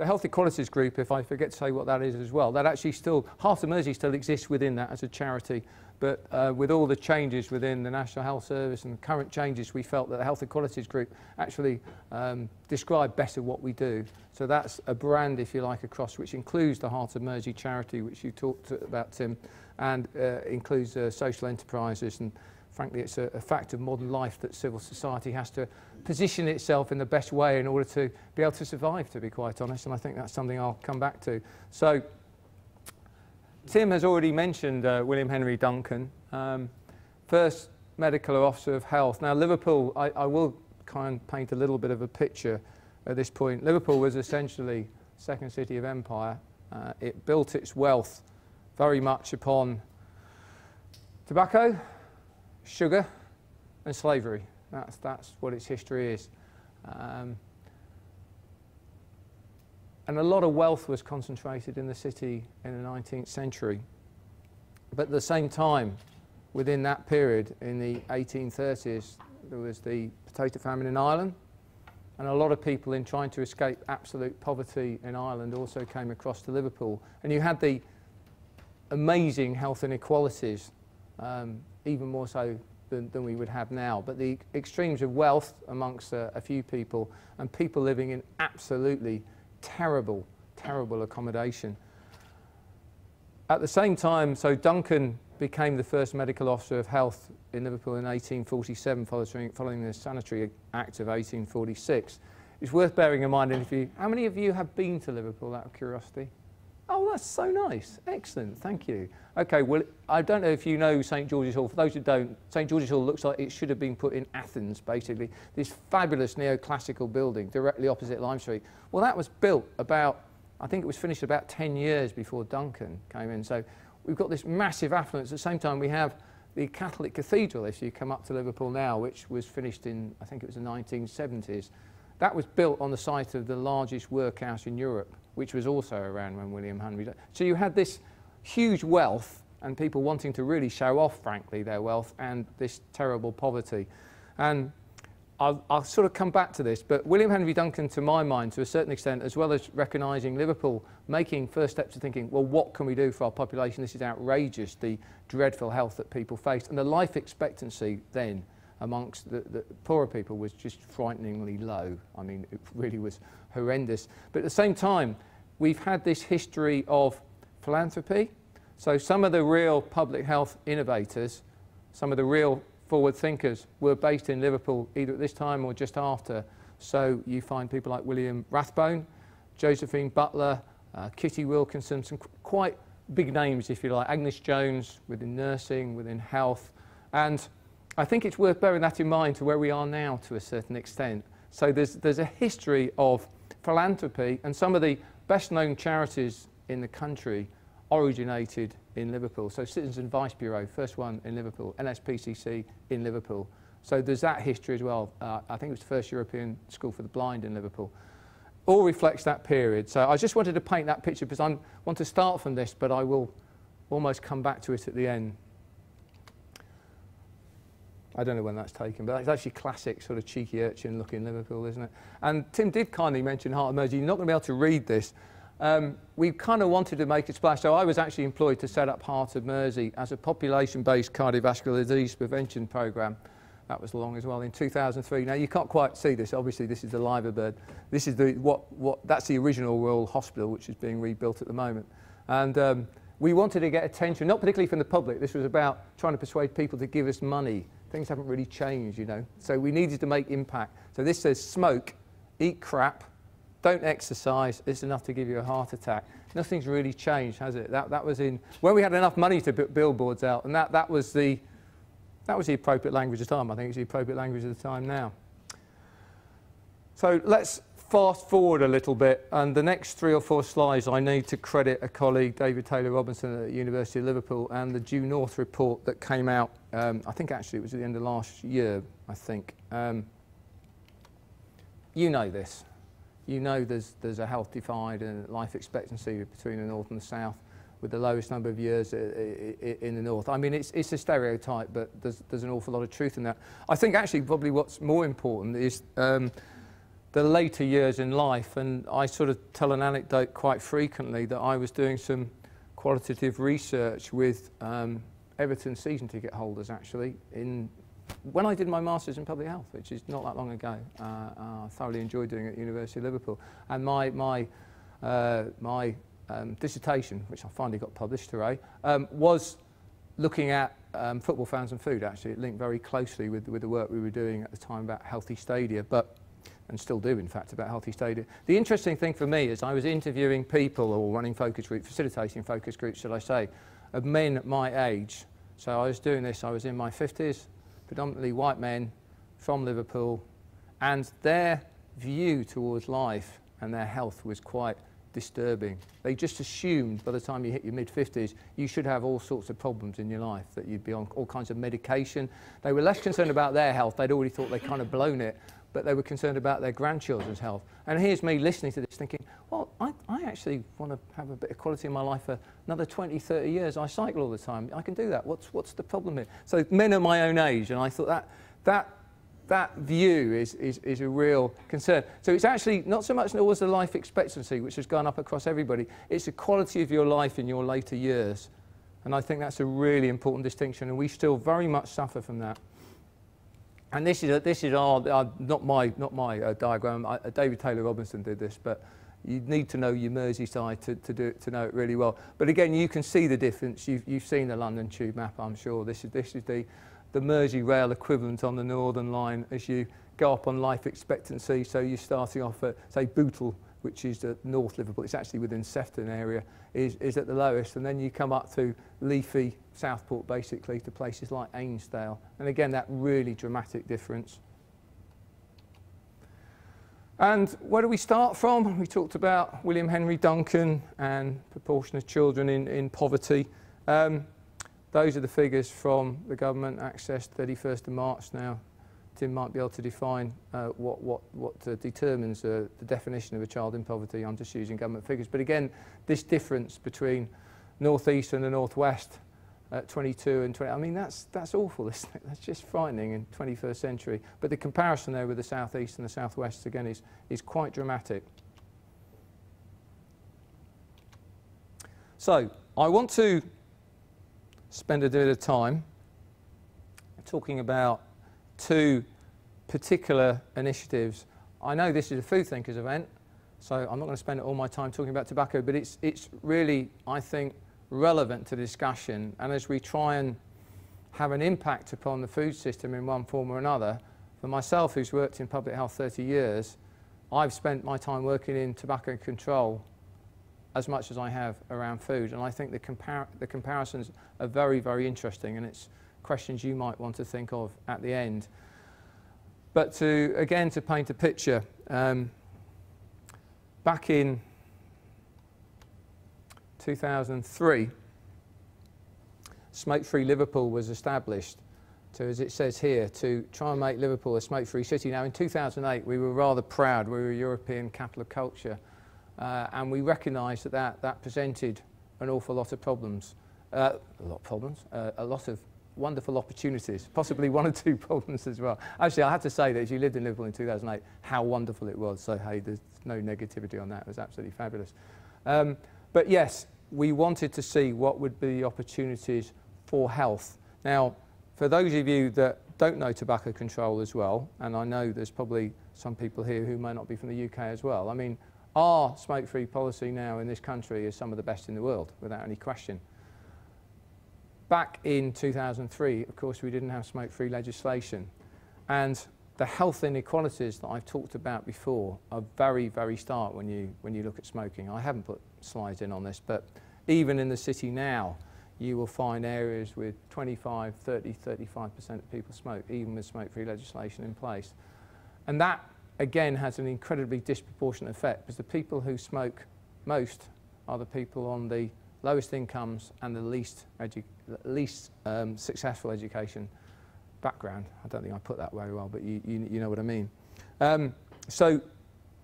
the Health Equalities Group, if I forget to say what that is as well, that actually still, Heart of Mersey still exists within that as a charity. But uh, with all the changes within the National Health Service and the current changes, we felt that the Health Equalities Group actually um, described better what we do. So that's a brand, if you like, across which includes the Heart of Mersey charity, which you talked about, Tim, and uh, includes uh, social enterprises. And frankly, it's a, a fact of modern life that civil society has to position itself in the best way in order to be able to survive, to be quite honest. And I think that's something I'll come back to. So Tim has already mentioned uh, William Henry Duncan, um, first medical officer of health. Now, Liverpool, I, I will kind of paint a little bit of a picture at this point. Liverpool was essentially second city of empire. Uh, it built its wealth very much upon tobacco, sugar, and slavery. That's, that's what its history is. Um, and a lot of wealth was concentrated in the city in the 19th century. But at the same time, within that period, in the 1830s, there was the potato famine in Ireland, and a lot of people in trying to escape absolute poverty in Ireland also came across to Liverpool. And you had the amazing health inequalities, um, even more so than, than, we would have now. But the extremes of wealth amongst uh, a few people and people living in absolutely terrible, terrible accommodation. At the same time, so Duncan became the first medical officer of health in Liverpool in 1847 following, following the Sanitary Act of 1846. It's worth bearing in mind, and if you, how many of you have been to Liverpool out of curiosity? Oh, that's so nice. Excellent. Thank you. Okay, well, I don't know if you know St George's Hall. For those who don't, St George's Hall looks like it should have been put in Athens, basically. This fabulous neoclassical building directly opposite Lime Street. Well, that was built about, I think it was finished about 10 years before Duncan came in. So we've got this massive affluence. At the same time, we have the Catholic Cathedral, if you come up to Liverpool now, which was finished in, I think it was the 1970s. That was built on the site of the largest workhouse in Europe which was also around when William Henry died. So you had this huge wealth and people wanting to really show off, frankly, their wealth and this terrible poverty. And I'll, I'll, sort of come back to this, but William Henry Duncan, to my mind, to a certain extent, as well as recognising Liverpool, making first steps to thinking, well, what can we do for our population? This is outrageous, the dreadful health that people faced. And the life expectancy then amongst the, the poorer people was just frighteningly low. I mean, it really was horrendous. But at the same time, we've had this history of philanthropy. So some of the real public health innovators, some of the real forward thinkers were based in Liverpool either at this time or just after. So you find people like William Rathbone, Josephine Butler, uh, Kitty Wilkinson, some quite big names, if you like, Agnes Jones within nursing, within health. And I think it's worth bearing that in mind to where we are now to a certain extent. So there's, there's a history of philanthropy and some of the best known charities in the country originated in Liverpool. So Citizens Advice Bureau, first one in Liverpool, NSPCC in Liverpool. So there's that history as well. Uh, I think it was the first European school for the blind in Liverpool. All reflects that period. So I just wanted to paint that picture because I want to start from this, but I will almost come back to it at the end. I don't know when that's taken, but it's actually classic sort of cheeky urchin looking Liverpool, isn't it? And Tim did kindly mention Heart of Mersey. You're not going to be able to read this. Um, we kind of wanted to make a splash. So I was actually employed to set up Heart of Mersey as a population-based cardiovascular disease prevention program. That was long as well in 2003. Now you can't quite see this. Obviously, this is the liver bird. This is the what what that's the original Royal Hospital, which is being rebuilt at the moment. And um, we wanted to get attention, not particularly from the public. This was about trying to persuade people to give us money things haven't really changed, you know. So we needed to make impact. So this says smoke, eat crap, don't exercise, it's enough to give you a heart attack. Nothing's really changed, has it? That, that was in, when we had enough money to put billboards out, and that, that, was the, that was the appropriate language at the time. I think it's the appropriate language at the time now. So let's fast forward a little bit, and the next three or four slides I need to credit a colleague, David Taylor Robinson at the University of Liverpool, and the Due North report that came out, um, I think actually it was at the end of last year, I think. Um, you know this. You know there's, there's a health divide and life expectancy between the North and the South with the lowest number of years in the north. I mean, it's, it's a stereotype, but there's, there's an awful lot of truth in that. I think actually probably what's more important is um, the later years in life. And I sort of tell an anecdote quite frequently that I was doing some qualitative research with um, Everton season ticket holders actually in when I did my Masters in Public Health, which is not that long ago. Uh, uh, I thoroughly enjoyed doing it at University of Liverpool. And my, my, uh, my um, dissertation, which I finally got published, today, um, was looking at um, football fans and food, actually. It linked very closely with, with the work we were doing at the time about healthy stadia, but, and still do, in fact, about healthy stadia. The interesting thing for me is I was interviewing people or running focus groups, facilitating focus groups, should I say, of men my age. So I was doing this, I was in my 50s, predominantly white men from Liverpool, and their view towards life and their health was quite disturbing. They just assumed by the time you hit your mid-50s, you should have all sorts of problems in your life, that you'd be on all kinds of medication. They were less concerned about their health. They'd already thought they'd kind of blown it, but they were concerned about their grandchildren's health. And here's me listening to this thinking, well, I, I actually want to have a bit of quality in my life for another 20, 30 years. I cycle all the time. I can do that. What's, what's the problem here? So men are my own age, and I thought that, that that view is, is, is a real concern. So it's actually not so much always the life expectancy, which has gone up across everybody, it's the quality of your life in your later years. And I think that's a really important distinction, and we still very much suffer from that. And this is, a, this is our, our, not my, not my uh, diagram, I, uh, David Taylor Robinson did this, but you need to know your Merseyside to, to, do, to know it really well. But again, you can see the difference. You've, you've seen the London Tube map, I'm sure. This is, this is the, the Mersey Rail equivalent on the Northern Line as you go up on life expectancy. So you're starting off at, say, Bootle, which is at North Liverpool, it's actually within Sefton area, is, is at the lowest. And then you come up to leafy Southport, basically, to places like Ainsdale. And again, that really dramatic difference. And where do we start from? We talked about William Henry Duncan and proportion of children in, in poverty. Um, those are the figures from the government accessed 31st of March now. Tim might be able to define uh, what, what, what uh, determines uh, the definition of a child in poverty. I'm just using government figures. But again, this difference between northeast and the northwest at 22 and 20, I mean, that's, that's awful, isn't it? That's just frightening in 21st century. But the comparison there with the southeast and the southwest, again, is, is quite dramatic. So, I want to spend a bit of time talking about two particular initiatives. I know this is a Food Thinkers event, so I'm not going to spend all my time talking about tobacco, but it's, it's really, I think, relevant to discussion. And as we try and have an impact upon the food system in one form or another, for myself, who's worked in public health 30 years, I've spent my time working in tobacco control as much as I have around food. And I think the, compar the comparisons are very, very interesting, and it's questions you might want to think of at the end. But to, again, to paint a picture, um, back in 2003, Smoke Free Liverpool was established to, as it says here, to try and make Liverpool a smoke-free city. Now, in 2008, we were rather proud. We were a European capital of culture. Uh, and we recognised that, that that presented an awful lot of problems. Uh, a lot of problems, uh, a lot of wonderful opportunities, possibly one or two problems as well. Actually, I have to say that as you lived in Liverpool in 2008, how wonderful it was. So, hey, there's no negativity on that. It was absolutely fabulous. Um, but yes, we wanted to see what would be the opportunities for health. Now, for those of you that don't know tobacco control as well, and I know there's probably some people here who may not be from the UK as well, I mean, our smoke-free policy now in this country is some of the best in the world, without any question. Back in 2003, of course, we didn't have smoke-free legislation. And the health inequalities that I've talked about before are very, very stark when you, when you look at smoking. I haven't put slides in on this, but even in the city now, you will find areas with 25, 30, 35% of people smoke, even with smoke-free legislation in place. And that again has an incredibly disproportionate effect because the people who smoke most are the people on the lowest incomes and the least, least um, successful education background. I don't think I put that very well, but you, you, you know what I mean. Um, so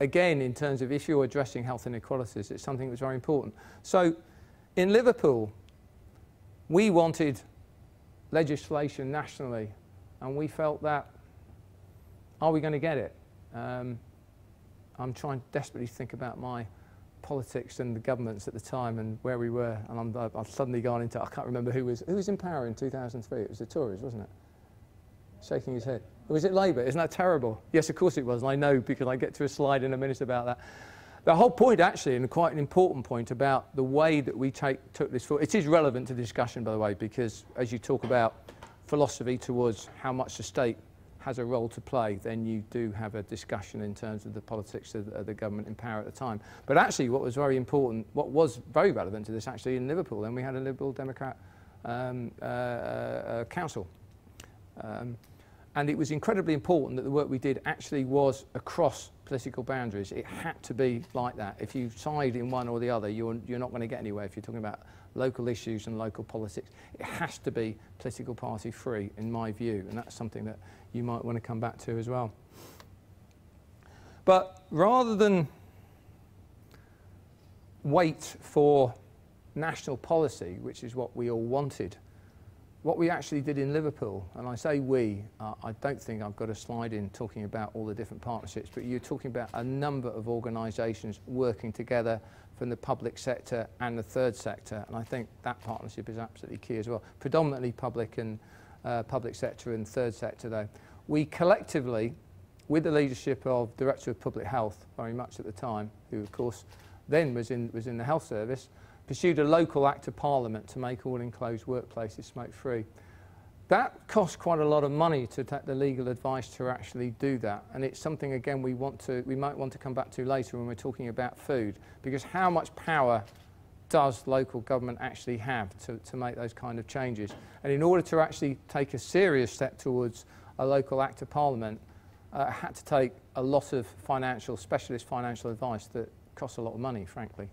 again, in terms of if you're addressing health inequalities, it's something that's very important. So in Liverpool, we wanted legislation nationally, and we felt that, are we going to get it? Um, I'm trying desperately to think about my politics and the governments at the time and where we were. And I'm, I've suddenly gone into, I can't remember who was, who was in power in 2003. It was the Tories, wasn't it? Shaking his head. Was it Labour? Isn't that terrible? Yes, of course it was. And I know because I get to a slide in a minute about that. The whole point, actually, and quite an important point about the way that we take, took this forward, it is relevant to the discussion, by the way, because as you talk about philosophy towards how much the state has a role to play, then you do have a discussion in terms of the politics of, of the government in power at the time. But actually, what was very important, what was very relevant to this actually in Liverpool, then we had a Liberal Democrat um, uh, uh, council. Um, and it was incredibly important that the work we did actually was across political boundaries. It had to be like that. If you side in one or the other, you're, you're not going to get anywhere if you're talking about local issues and local politics. It has to be political party free, in my view, and that's something that you might want to come back to as well. But rather than wait for national policy, which is what we all wanted, what we actually did in Liverpool, and I say we, uh, I don't think I've got a slide in talking about all the different partnerships, but you're talking about a number of organisations working together from the public sector and the third sector, and I think that partnership is absolutely key as well. Predominantly public and uh, public sector and third sector though. We collectively, with the leadership of Director of Public Health very much at the time, who of course then was in, was in the health service, pursued a local act of parliament to make all enclosed workplaces smoke free. That cost quite a lot of money to take the legal advice to actually do that. And it's something, again, we, want to, we might want to come back to later when we're talking about food, because how much power does local government actually have to, to make those kind of changes? And in order to actually take a serious step towards a local act of parliament, uh, had to take a lot of financial, specialist financial advice that costs a lot of money, frankly.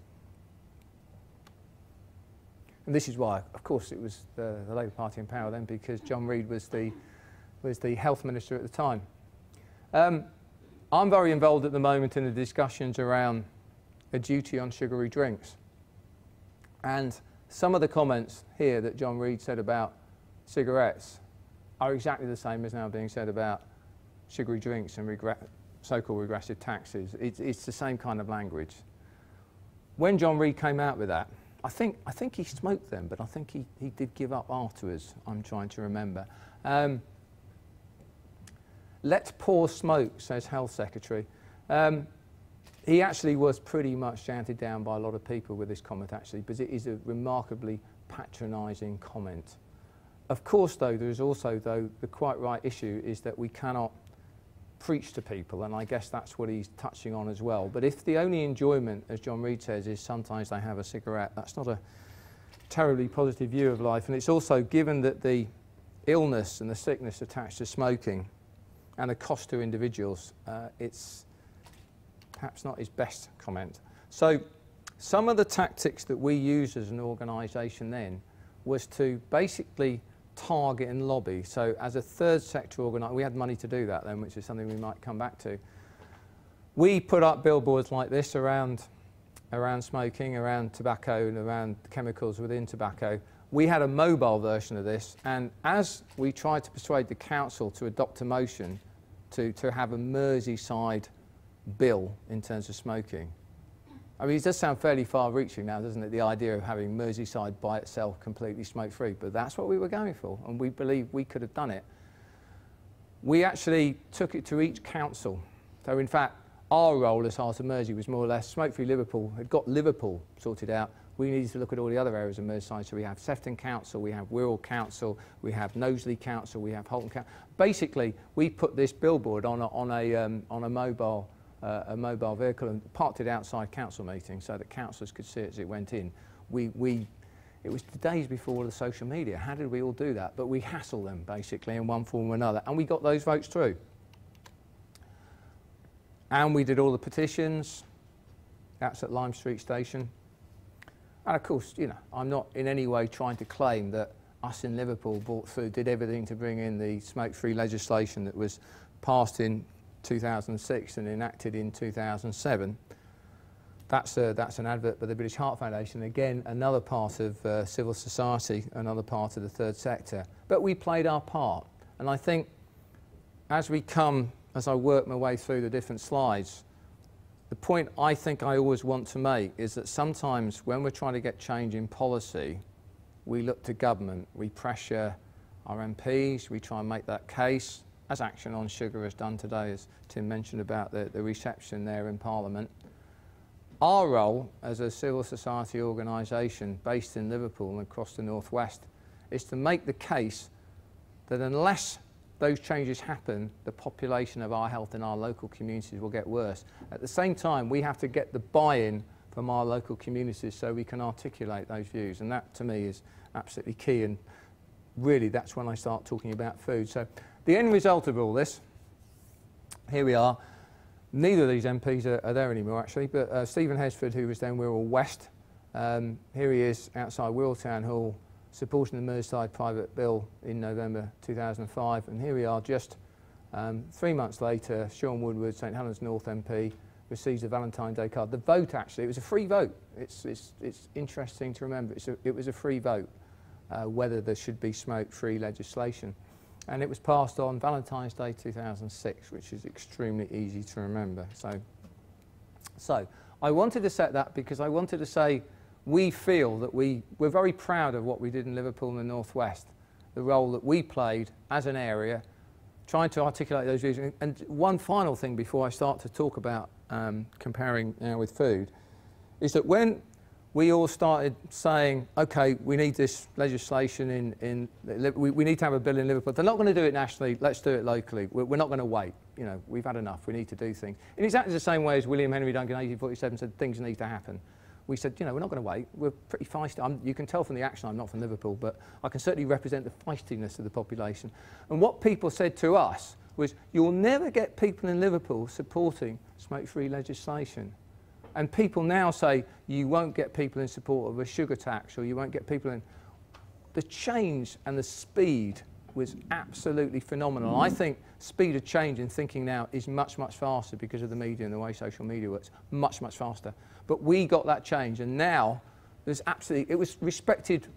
And this is why, of course, it was the, the Labour Party in power then, because John Reid was the, was the health minister at the time. Um, I'm very involved at the moment in the discussions around a duty on sugary drinks. And some of the comments here that John Reid said about cigarettes are exactly the same as now being said about sugary drinks and so-called regressive taxes. It's, it's the same kind of language. When John Reid came out with that, I think, I think he smoked them, but I think he, he did give up afterwards, I'm trying to remember. Um, Let's pause smoke, says Health Secretary. Um, he actually was pretty much shouted down by a lot of people with this comment, actually, because it is a remarkably patronising comment. Of course, though, there is also, though, the quite right issue is that we cannot preach to people, and I guess that's what he's touching on as well. But if the only enjoyment, as John Reid says, is sometimes they have a cigarette, that's not a terribly positive view of life. And it's also given that the illness and the sickness attached to smoking and the cost to individuals, uh, it's perhaps not his best comment. So some of the tactics that we used as an organisation then was to basically target and lobby. So as a third sector organisation, we had money to do that then, which is something we might come back to. We put up billboards like this around, around smoking, around tobacco and around chemicals within tobacco. We had a mobile version of this and as we tried to persuade the council to adopt a motion to, to have a Merseyside bill in terms of smoking, I mean, it does sound fairly far-reaching now, doesn't it, the idea of having Merseyside by itself completely smoke-free, but that's what we were going for, and we believe we could have done it. We actually took it to each council. So in fact, our role as Heart of Mersey was more or less smoke-free Liverpool had got Liverpool sorted out. We needed to look at all the other areas of Merseyside. So we have Sefton Council, we have Wirral Council, we have Knowsley Council, we have Halton Council. Basically, we put this billboard on a, on a, um, on a mobile uh, a mobile vehicle and parked it outside council meetings so that councillors could see it as it went in. We, we, it was the days before the social media. How did we all do that? But we hassled them basically in one form or another, and we got those votes through. And we did all the petitions. That's at Lime Street Station. And of course, you know, I'm not in any way trying to claim that us in Liverpool brought through, did everything to bring in the smoke-free legislation that was passed in 2006 and enacted in 2007. That's, a, that's an advert by the British Heart Foundation. Again, another part of uh, civil society, another part of the third sector. But we played our part. And I think as we come, as I work my way through the different slides, the point I think I always want to make is that sometimes when we're trying to get change in policy, we look to government, we pressure our MPs, we try and make that case, as Action on Sugar has done today, as Tim mentioned about the, the reception there in Parliament. Our role as a civil society organisation based in Liverpool and across the Northwest is to make the case that unless those changes happen, the population of our health in our local communities will get worse. At the same time, we have to get the buy-in from our local communities so we can articulate those views. And that, to me, is absolutely key. And really, that's when I start talking about food. So the end result of all this, here we are. Neither of these MPs are, are there anymore, actually, but uh, Stephen Hesford, who was then Wirral West, um, here he is outside Wirral Town Hall, supporting the Merseyside private bill in November 2005. And here we are just um, three months later, Shaun Woodward, St Helens North MP, receives a Valentine's Day card. The vote, actually, it was a free vote. It's, it's, it's interesting to remember. A, it was a free vote, uh, whether there should be smoke-free legislation. And it was passed on Valentine's Day 2006, which is extremely easy to remember. So, so I wanted to set that because I wanted to say we feel that we, we're very proud of what we did in Liverpool and the Northwest, the role that we played as an area, trying to articulate those views. And one final thing before I start to talk about um, comparing now with food, is that when we all started saying, okay, we need this legislation in, in we, we need to have a bill in Liverpool. They're not going to do it nationally, let's do it locally. We're, we're not going to wait. You know, we've had enough, we need to do things. In exactly the same way as William Henry Duncan in 1847 said things need to happen we said, you know, we're not going to wait. We're pretty feisty. I'm, you can tell from the action I'm not from Liverpool, but I can certainly represent the feistiness of the population. And what people said to us was, you'll never get people in Liverpool supporting smoke-free legislation. And people now say, you won't get people in support of a sugar tax, or you won't get people in... The change and the speed was absolutely phenomenal. I think speed of change in thinking now is much, much faster because of the media and the way social media works. Much, much faster. But we got that change, and now there's absolutely, it was respected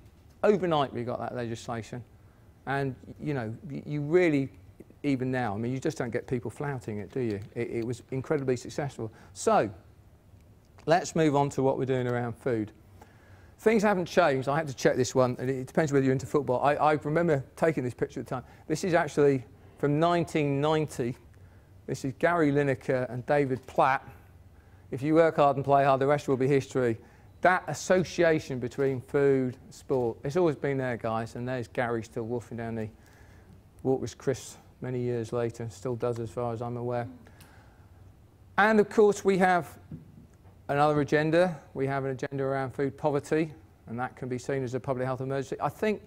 overnight we got that legislation. And, you know, you really, even now, I mean, you just don't get people flouting it, do you? It, it was incredibly successful. So, let's move on to what we're doing around food. Things haven't changed. I had to check this one, and it depends whether you're into football. I, I remember taking this picture at the time. This is actually from 1990. This is Gary Lineker and David Platt if you work hard and play hard, the rest will be history. That association between food and sport, it's always been there, guys. And there's Gary still wolfing down the Walkers crisps many years later, still does as far as I'm aware. And of course, we have another agenda. We have an agenda around food poverty, and that can be seen as a public health emergency. I think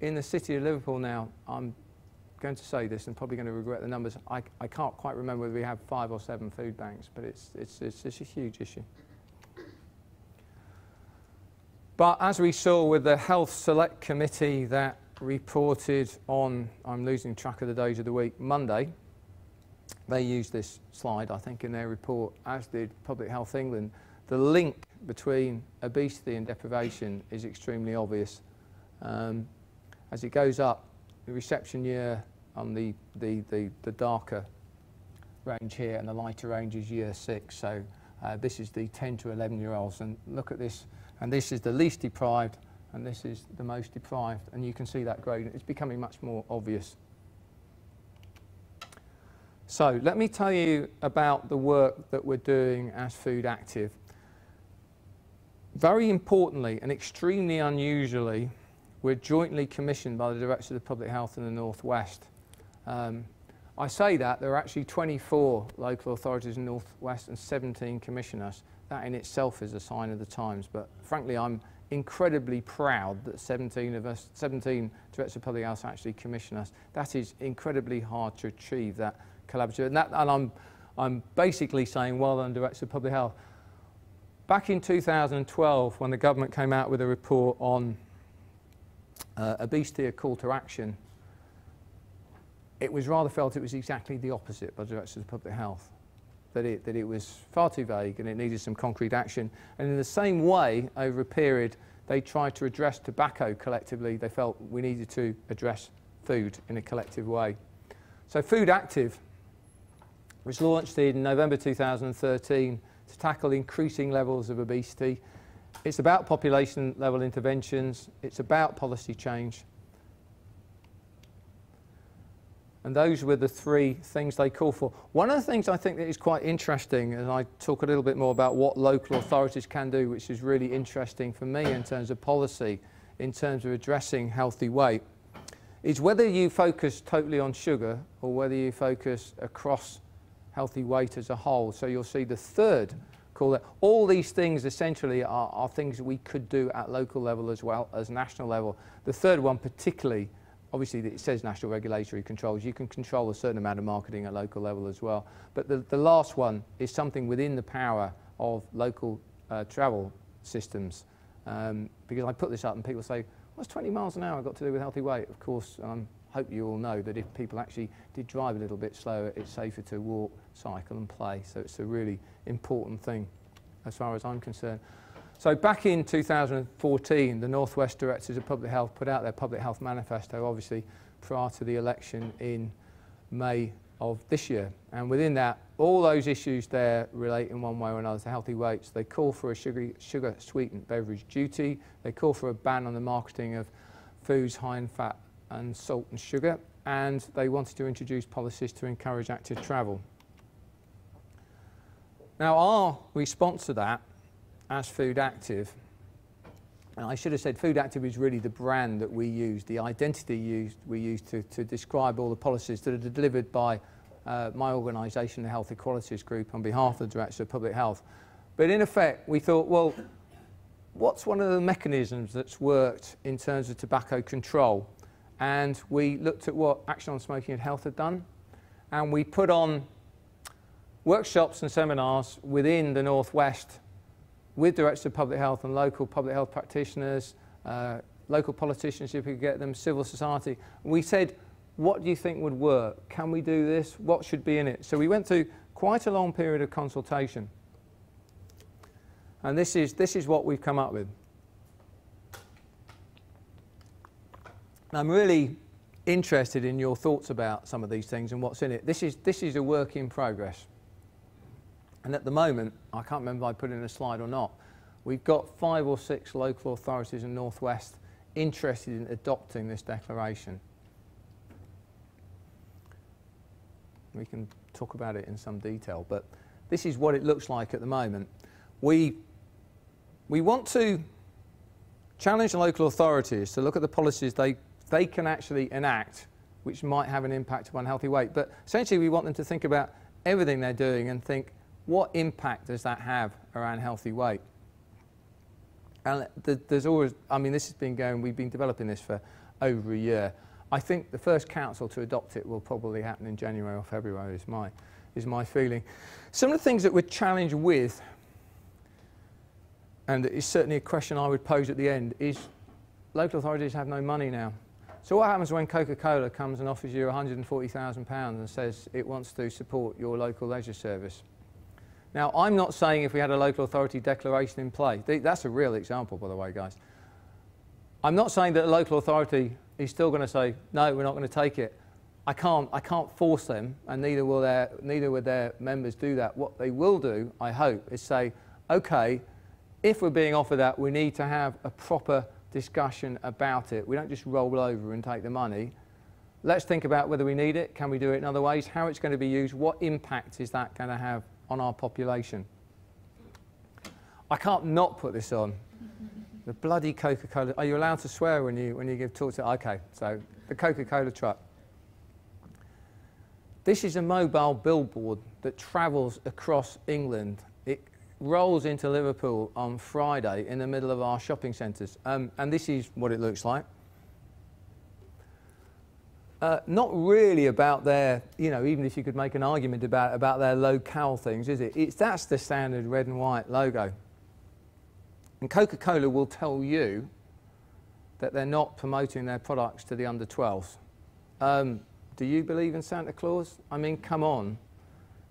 in the city of Liverpool now, I'm going to say this and probably going to regret the numbers. I, I can't quite remember whether we have five or seven food banks, but it's, it's, it's, it's a huge issue. But as we saw with the Health Select Committee that reported on, I'm losing track of the days of the week, Monday, they used this slide, I think, in their report, as did Public Health England. The link between obesity and deprivation is extremely obvious. Um, as it goes up, the reception year on the, the, the, the darker range here and the lighter range is year six. So uh, this is the 10 to 11 year olds and look at this and this is the least deprived and this is the most deprived and you can see that gradient. It's becoming much more obvious. So let me tell you about the work that we're doing as Food Active. Very importantly and extremely unusually, we're jointly commissioned by the Director of Public Health in the Northwest um, I say that there are actually 24 local authorities in the Northwest and 17 commissioners. That in itself is a sign of the times, but frankly, I'm incredibly proud that 17 of us, 17 directors of public health actually commission us. That is incredibly hard to achieve, that collaborative. And, that, and I'm, I'm basically saying, well done, directors of public health. Back in 2012, when the government came out with a report on uh, obesity, a call to action, it was rather felt it was exactly the opposite by the Directors of Public Health, that it, that it was far too vague and it needed some concrete action. And in the same way, over a period, they tried to address tobacco collectively. They felt we needed to address food in a collective way. So Food Active was launched in November 2013 to tackle increasing levels of obesity. It's about population level interventions. It's about policy change. And those were the three things they call for. One of the things I think that is quite interesting, and I talk a little bit more about what local authorities can do, which is really interesting for me in terms of policy, in terms of addressing healthy weight, is whether you focus totally on sugar or whether you focus across healthy weight as a whole. So you'll see the third call that. All these things essentially are, are things we could do at local level as well as national level. The third one particularly obviously it says national regulatory controls. You can control a certain amount of marketing at local level as well. But the, the last one is something within the power of local uh, travel systems. Um, because I put this up and people say, what's 20 miles an hour got to do with healthy weight? Of course, um, hope you all know that if people actually did drive a little bit slower, it's safer to walk, cycle and play. So it's a really important thing as far as I'm concerned. So back in 2014, the Northwest Directors of Public Health put out their Public Health Manifesto, obviously prior to the election in May of this year. And within that, all those issues there relate in one way or another to healthy weights. They call for a sugar, sugar sweetened beverage duty. They call for a ban on the marketing of foods high in fat and salt and sugar. And they wanted to introduce policies to encourage active travel. Now, our response to that as Food Active, and I should have said Food Active is really the brand that we use, the identity used, we use to, to describe all the policies that are delivered by uh, my organisation, the Health Equalities Group, on behalf of the Director of Public Health. But in effect, we thought, well, what's one of the mechanisms that's worked in terms of tobacco control? And we looked at what Action on Smoking and Health had done, and we put on workshops and seminars within the Northwest with Directors of Public Health and local public health practitioners, uh, local politicians if we could get them, civil society. We said, what do you think would work? Can we do this? What should be in it? So we went through quite a long period of consultation. And this is, this is what we've come up with. I'm really interested in your thoughts about some of these things and what's in it. This is, this is a work in progress. And at the moment, I can't remember if I put in a slide or not, we've got five or six local authorities in Northwest interested in adopting this declaration. We can talk about it in some detail, but this is what it looks like at the moment. We, we want to challenge local authorities to look at the policies they, they can actually enact which might have an impact upon healthy weight. But essentially, we want them to think about everything they're doing and think, what impact does that have around healthy weight? And there's always, I mean, this has been going, we've been developing this for over a year. I think the first council to adopt it will probably happen in January or February, is my, is my feeling. Some of the things that we're challenged with, and it's certainly a question I would pose at the end, is local authorities have no money now. So what happens when Coca-Cola comes and offers you £140,000 and says it wants to support your local leisure service? Now, I'm not saying if we had a local authority declaration in play, that's a real example, by the way, guys. I'm not saying that a local authority is still going to say, no, we're not going to take it. I can't, I can't force them, and neither will, their, neither will their members do that. What they will do, I hope, is say, okay, if we're being offered that, we need to have a proper discussion about it. We don't just roll over and take the money. Let's think about whether we need it, can we do it in other ways, how it's going to be used, what impact is that going to have on our population. I can't not put this on. The bloody Coca-Cola. Are you allowed to swear when you, when you give talks? Okay, so the Coca-Cola truck. This is a mobile billboard that travels across England. It rolls into Liverpool on Friday in the middle of our shopping centres. Um, and this is what it looks like. Uh, not really about their, you know, even if you could make an argument about, about their locale things, is it? It's, that's the standard red and white logo. And Coca-Cola will tell you that they're not promoting their products to the under 12s. Um, do you believe in Santa Claus? I mean, come on.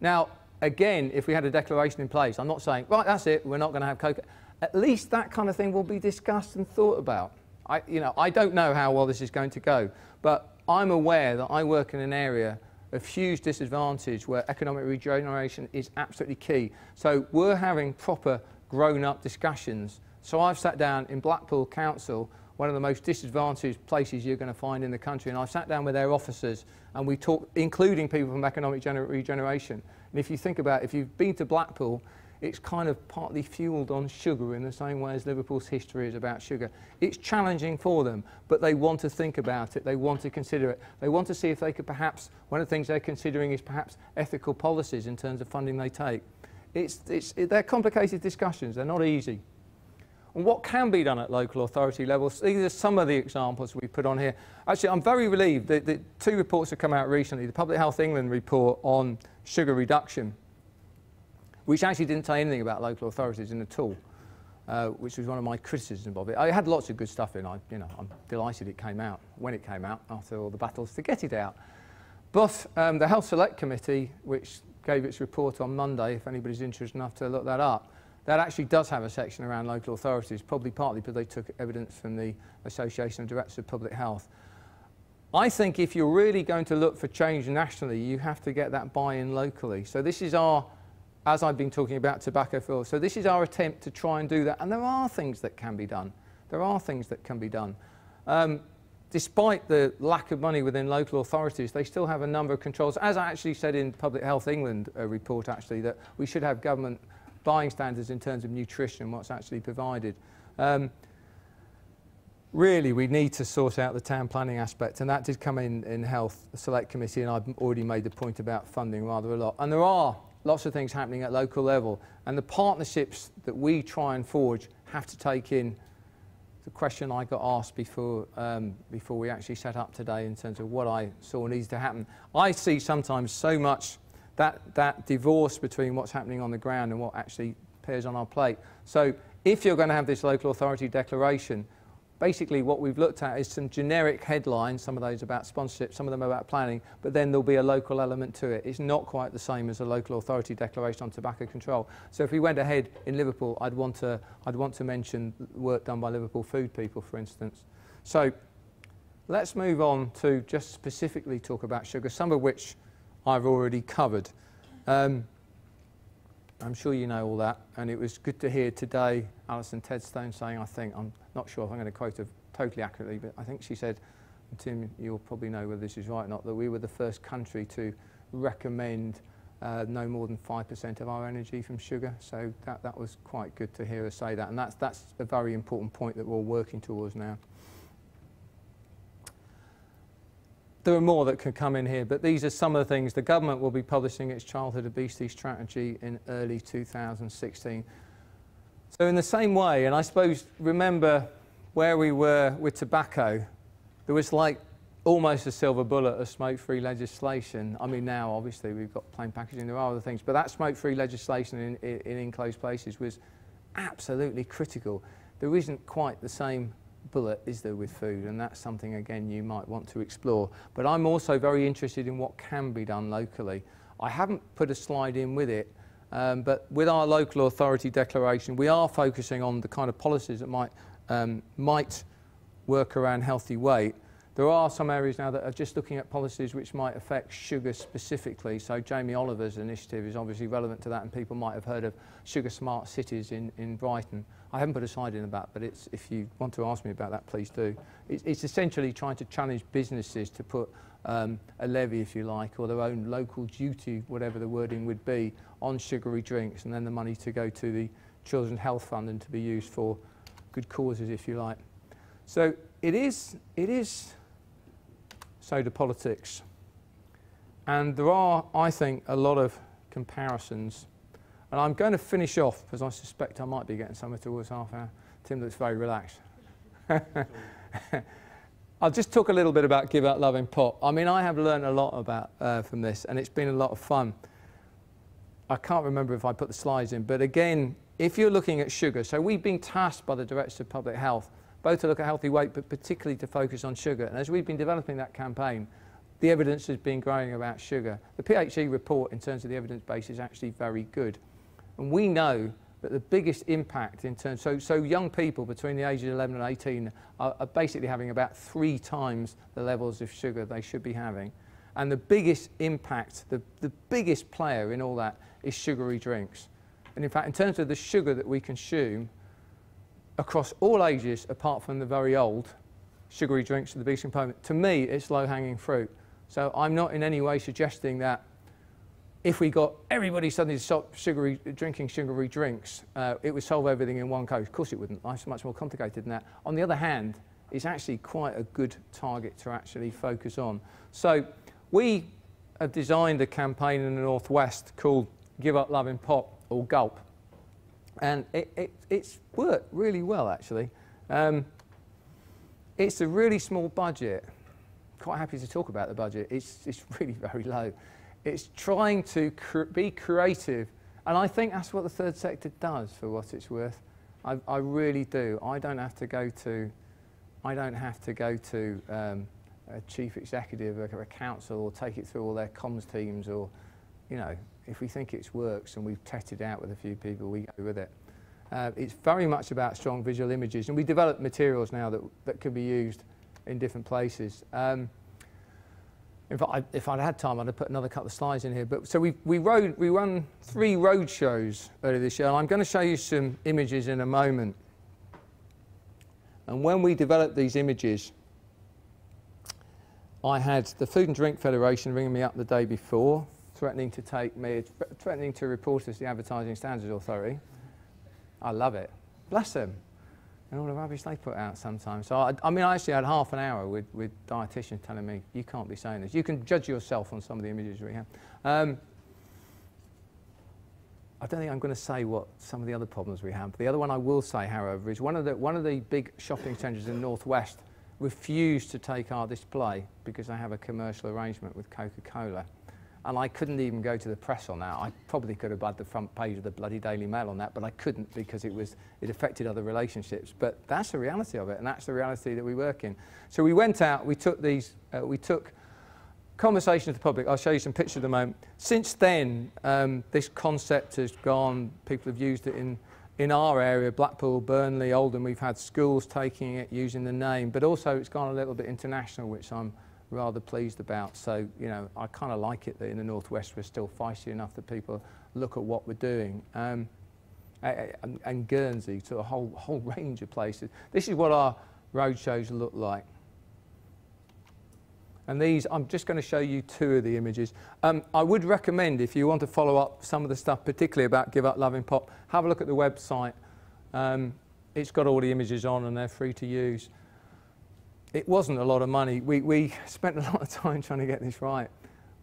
Now, again, if we had a declaration in place, I'm not saying, right, that's it, we're not going to have Coca. At least that kind of thing will be discussed and thought about. I, you know, I don't know how well this is going to go, but I'm aware that I work in an area of huge disadvantage where economic regeneration is absolutely key. So we're having proper grown-up discussions. So I've sat down in Blackpool Council, one of the most disadvantaged places you're going to find in the country, and I've sat down with their officers and we talked, including people from economic regeneration. And if you think about, it, if you've been to Blackpool, it's kind of partly fueled on sugar in the same way as Liverpool's history is about sugar. It's challenging for them, but they want to think about it. They want to consider it. They want to see if they could perhaps, one of the things they're considering is perhaps ethical policies in terms of funding they take. It's, it's, it, they're complicated discussions. They're not easy. And what can be done at local authority levels? These are some of the examples we put on here. Actually, I'm very relieved that the two reports have come out recently. The Public Health England report on sugar reduction which actually didn't say anything about local authorities in at all, uh, which was one of my criticisms of it. I had lots of good stuff in. I, you know, I'm delighted it came out when it came out after all the battles to get it out. But um, the Health Select Committee, which gave its report on Monday, if anybody's interested enough to look that up, that actually does have a section around local authorities, probably partly because they took evidence from the Association of Directors of Public Health. I think if you're really going to look for change nationally, you have to get that buy-in locally. So this is our as I've been talking about tobacco fields. So this is our attempt to try and do that. And there are things that can be done. There are things that can be done. Um, despite the lack of money within local authorities, they still have a number of controls. As I actually said in Public Health England uh, report, actually, that we should have government buying standards in terms of nutrition, what's actually provided. Um, really, we need to sort out the town planning aspect, and that did come in in Health Select Committee, and I've already made the point about funding rather a lot. And there are lots of things happening at local level. And the partnerships that we try and forge have to take in the question I got asked before, um, before we actually set up today in terms of what I saw needs to happen. I see sometimes so much that, that divorce between what's happening on the ground and what actually appears on our plate. So if you're going to have this local authority declaration, basically what we've looked at is some generic headlines, some of those about sponsorship, some of them about planning, but then there'll be a local element to it. It's not quite the same as a local authority declaration on tobacco control. So if we went ahead in Liverpool, I'd want to, I'd want to mention work done by Liverpool food people, for instance. So let's move on to just specifically talk about sugar, some of which I've already covered. Um, I'm sure you know all that, and it was good to hear today Alison Tedstone saying, I think, I'm not sure if I'm going to quote her totally accurately, but I think she said, Tim, you'll probably know whether this is right or not, that we were the first country to recommend uh, no more than 5% of our energy from sugar. So that, that was quite good to hear her say that. And that's, that's a very important point that we're working towards now. There are more that can come in here, but these are some of the things. The government will be publishing its childhood obesity strategy in early 2016. So in the same way, and I suppose remember where we were with tobacco, there was like almost a silver bullet of smoke-free legislation. I mean, now obviously we've got plain packaging, there are other things, but that smoke-free legislation in, in, in enclosed places was absolutely critical. There isn't quite the same bullet is there with food? And that's something again you might want to explore. But I'm also very interested in what can be done locally. I haven't put a slide in with it um, but with our local authority declaration we are focusing on the kind of policies that might um, might work around healthy weight there are some areas now that are just looking at policies which might affect sugar specifically. So Jamie Oliver's initiative is obviously relevant to that and people might have heard of sugar smart cities in, in Brighton. I haven't put a slide in about, but it's, if you want to ask me about that, please do. It's, it's essentially trying to challenge businesses to put um, a levy, if you like, or their own local duty, whatever the wording would be, on sugary drinks, and then the money to go to the Children's Health Fund and to be used for good causes, if you like. So it is, it is soda politics. And there are, I think, a lot of comparisons and I'm going to finish off, because I suspect I might be getting somewhere towards half hour. Tim looks very relaxed. I'll just talk a little bit about Give Up Loving Pop. I mean, I have learned a lot about uh, from this, and it's been a lot of fun. I can't remember if I put the slides in, but again, if you're looking at sugar, so we've been tasked by the Director of Public Health both to look at healthy weight, but particularly to focus on sugar. And as we've been developing that campaign, the evidence has been growing about sugar. The PHE report, in terms of the evidence base, is actually very good. And we know that the biggest impact in terms, so, so young people between the ages of 11 and 18 are, are basically having about three times the levels of sugar they should be having. And the biggest impact, the, the biggest player in all that is sugary drinks. And in fact, in terms of the sugar that we consume across all ages, apart from the very old, sugary drinks are the biggest component. To me, it's low-hanging fruit. So I'm not in any way suggesting that if we got everybody suddenly to stop sugary, drinking sugary drinks, uh, it would solve everything in one go. Of course it wouldn't. Life's much more complicated than that. On the other hand, it's actually quite a good target to actually focus on. So we have designed a campaign in the Northwest called Give Up Loving Pop or Gulp. And it, it, it's worked really well, actually. Um, it's a really small budget. Quite happy to talk about the budget. It's, it's really very low. It's trying to cr be creative. And I think that's what the third sector does for what it's worth. I, I really do. I don't have to go to, I don't have to go to um, a chief executive or a council or take it through all their comms teams or, you know, if we think it works and we've tested it out with a few people, we go with it. Uh, it's very much about strong visual images, and we develop materials now that, that can be used in different places. Um, in fact, I, if I'd had time, I'd have put another couple of slides in here. But so we we rode we run three road shows earlier this year, and I'm going to show you some images in a moment. And when we developed these images, I had the Food and Drink Federation ringing me up the day before, threatening to take me, threatening to report us to the Advertising Standards Authority. I love it. Bless them. And all the rubbish they put out sometimes. So, I, I mean, I actually had half an hour with, with dietitians telling me, you can't be saying this. You can judge yourself on some of the images we have. Um, I don't think I'm going to say what some of the other problems we have. The other one I will say, however, is one of the, one of the big shopping centres in Northwest refused to take our display because they have a commercial arrangement with Coca-Cola and I couldn't even go to the press on that. I probably could have had the front page of the bloody Daily Mail on that, but I couldn't because it was it affected other relationships. But that's the reality of it, and that's the reality that we work in. So we went out, we took these, uh, we took conversations with the public. I'll show you some pictures at the moment. Since then, um, this concept has gone. People have used it in in our area, Blackpool, Burnley, Oldham. We've had schools taking it, using the name, but also it's gone a little bit international, which I'm rather pleased about. So, you know, I kind of like it that in the Northwest we're still feisty enough that people look at what we're doing. Um, and, and Guernsey to a whole, whole range of places. This is what our road shows look like. And these, I'm just going to show you two of the images. Um, I would recommend, if you want to follow up some of the stuff, particularly about Give Up Loving Pop, have a look at the website. Um, it's got all the images on and they're free to use it wasn't a lot of money. We, we spent a lot of time trying to get this right.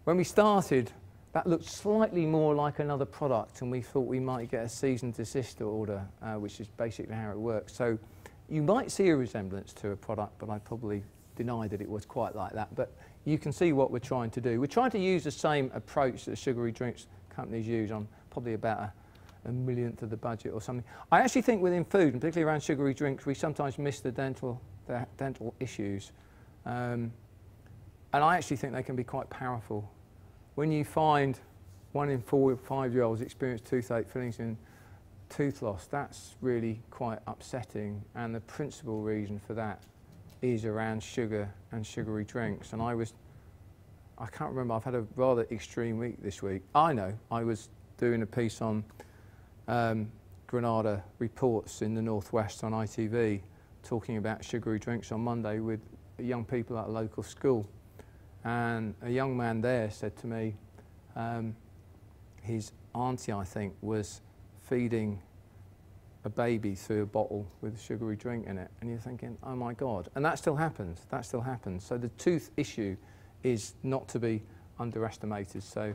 When we started, that looked slightly more like another product, and we thought we might get a cease and desist order, uh, which is basically how it works. So you might see a resemblance to a product, but I probably deny that it was quite like that. But you can see what we're trying to do. We're trying to use the same approach that sugary drinks companies use on probably about a, a millionth of the budget or something. I actually think within food, and particularly around sugary drinks, we sometimes miss the dental their dental issues. Um, and I actually think they can be quite powerful. When you find one in four or five-year-olds experience toothache, fillings and tooth loss, that's really quite upsetting. And the principal reason for that is around sugar and sugary drinks. And I was, I can't remember, I've had a rather extreme week this week. I know, I was doing a piece on um, Granada reports in the Northwest on ITV talking about sugary drinks on Monday with young people at a local school. And a young man there said to me, um, his auntie, I think, was feeding a baby through a bottle with a sugary drink in it. And you're thinking, oh my God. And that still happens. That still happens. So the tooth issue is not to be underestimated. So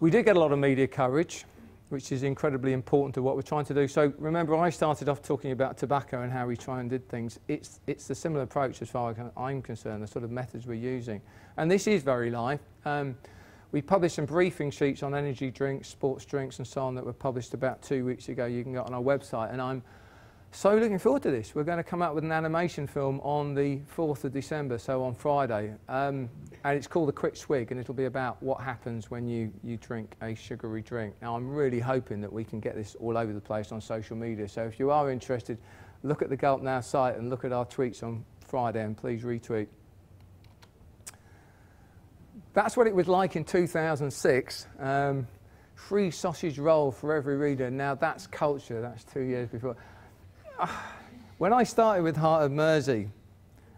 we did get a lot of media coverage which is incredibly important to what we're trying to do. So remember, I started off talking about tobacco and how we try and did things. It's, it's a similar approach as far as I'm concerned, the sort of methods we're using. And this is very live. Um, we published some briefing sheets on energy drinks, sports drinks and so on that were published about two weeks ago. You can go on our website. And I'm so looking forward to this. We're going to come out with an animation film on the 4th of December, so on Friday. Um, and it's called The Quick Swig, and it'll be about what happens when you, you drink a sugary drink. Now, I'm really hoping that we can get this all over the place on social media. So if you are interested, look at the Gulp Now site and look at our tweets on Friday, and please retweet. that's what it was like in 2006. Um, free sausage roll for every reader. Now that's culture. That's two years before. when I started with Heart of Mersey,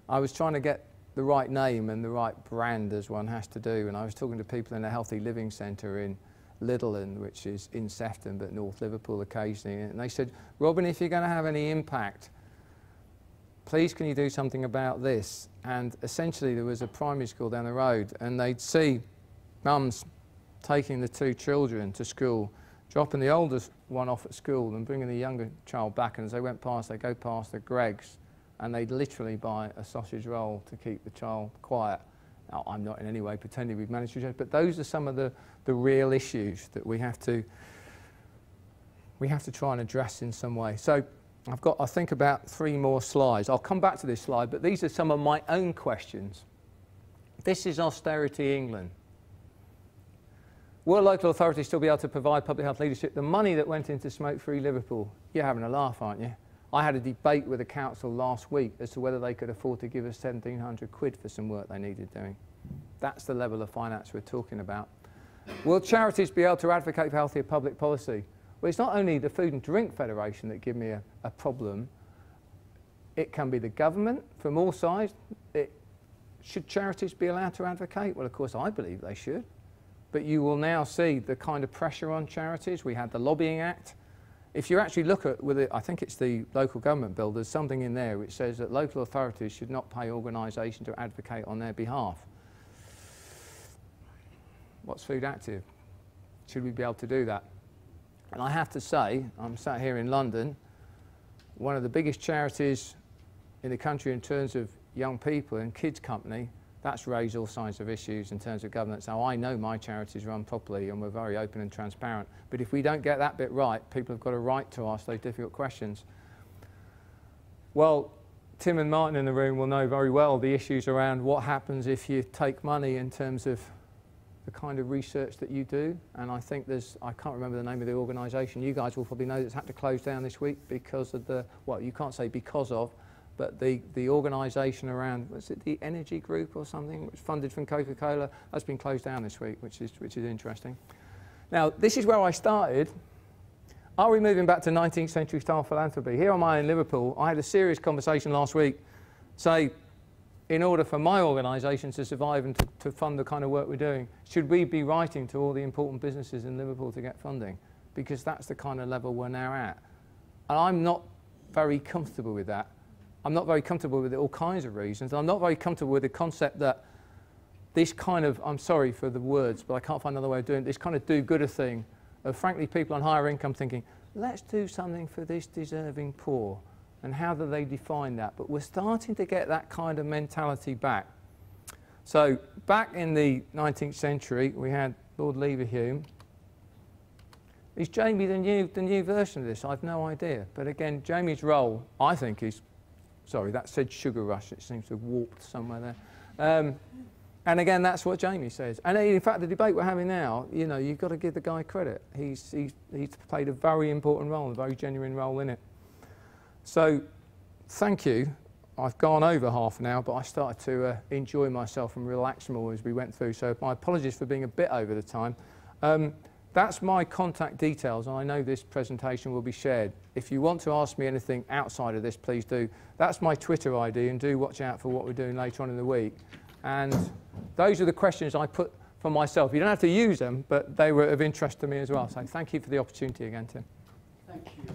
I was trying to get the right name and the right brand as one has to do. And I was talking to people in a healthy living centre in Litherland, which is in Sefton but North Liverpool occasionally. And they said, Robin, if you're going to have any impact, please can you do something about this? And essentially there was a primary school down the road and they'd see mums taking the two children to school, dropping the oldest one off at school and bringing the younger child back. And as they went past, they'd go past the Greggs and they'd literally buy a sausage roll to keep the child quiet. Now, I'm not in any way pretending we've managed to change, but those are some of the, the real issues that we have to we have to try and address in some way. So I've got, I think, about three more slides. I'll come back to this slide, but these are some of my own questions. This is austerity England. Will local authorities still be able to provide public health leadership? The money that went into smoke-free Liverpool, you're having a laugh, aren't you? I had a debate with the council last week as to whether they could afford to give us 1,700 quid for some work they needed doing. That's the level of finance we're talking about. Will charities be able to advocate for healthier public policy? Well, it's not only the Food and Drink Federation that give me a, a problem. It can be the government from all sides. It, should charities be allowed to advocate? Well, of course, I believe they should. But you will now see the kind of pressure on charities. We had the Lobbying Act if you actually look at, with it, I think it's the local government bill, there's something in there which says that local authorities should not pay organisations to advocate on their behalf. What's Food Active? Should we be able to do that? And I have to say, I'm sat here in London, one of the biggest charities in the country in terms of young people and kids company that's raised all kinds of issues in terms of governance. Now, I know my charities run properly and we're very open and transparent, but if we don't get that bit right, people have got a right to ask those difficult questions. Well, Tim and Martin in the room will know very well the issues around what happens if you take money in terms of the kind of research that you do. And I think there's, I can't remember the name of the organisation, you guys will probably know that it's had to close down this week because of the, well, you can't say because of, but the, the organisation around, was it the Energy Group or something, which funded from Coca-Cola, that's been closed down this week, which is, which is interesting. Now, this is where I started. Are we moving back to 19th century style philanthropy? Here am I in Liverpool. I had a serious conversation last week, say, in order for my organisation to survive and to, to fund the kind of work we're doing, should we be writing to all the important businesses in Liverpool to get funding? Because that's the kind of level we're now at. And I'm not very comfortable with that. I'm not very comfortable with it all kinds of reasons. I'm not very comfortable with the concept that this kind of, I'm sorry for the words, but I can't find another way of doing it, this kind of do-gooder thing of frankly people on higher income thinking, let's do something for this deserving poor. And how do they define that? But we're starting to get that kind of mentality back. So back in the 19th century, we had Lord Leverhulme. Is Jamie the new, the new version of this? I've no idea. But again, Jamie's role, I think, is Sorry, that said sugar rush. It seems to have warped somewhere there. Um, and again, that's what Jamie says. And in fact, the debate we're having now, you know, you've got to give the guy credit. He's, he's, he's played a very important role, a very genuine role in it. So, thank you. I've gone over half an hour, but I started to uh, enjoy myself and relax more as we went through. So, my apologies for being a bit over the time. Um, that's my contact details, and I know this presentation will be shared. If you want to ask me anything outside of this, please do. That's my Twitter ID, and do watch out for what we're doing later on in the week. And those are the questions I put for myself. You don't have to use them, but they were of interest to me as well. So thank you for the opportunity again, Tim. Thank you.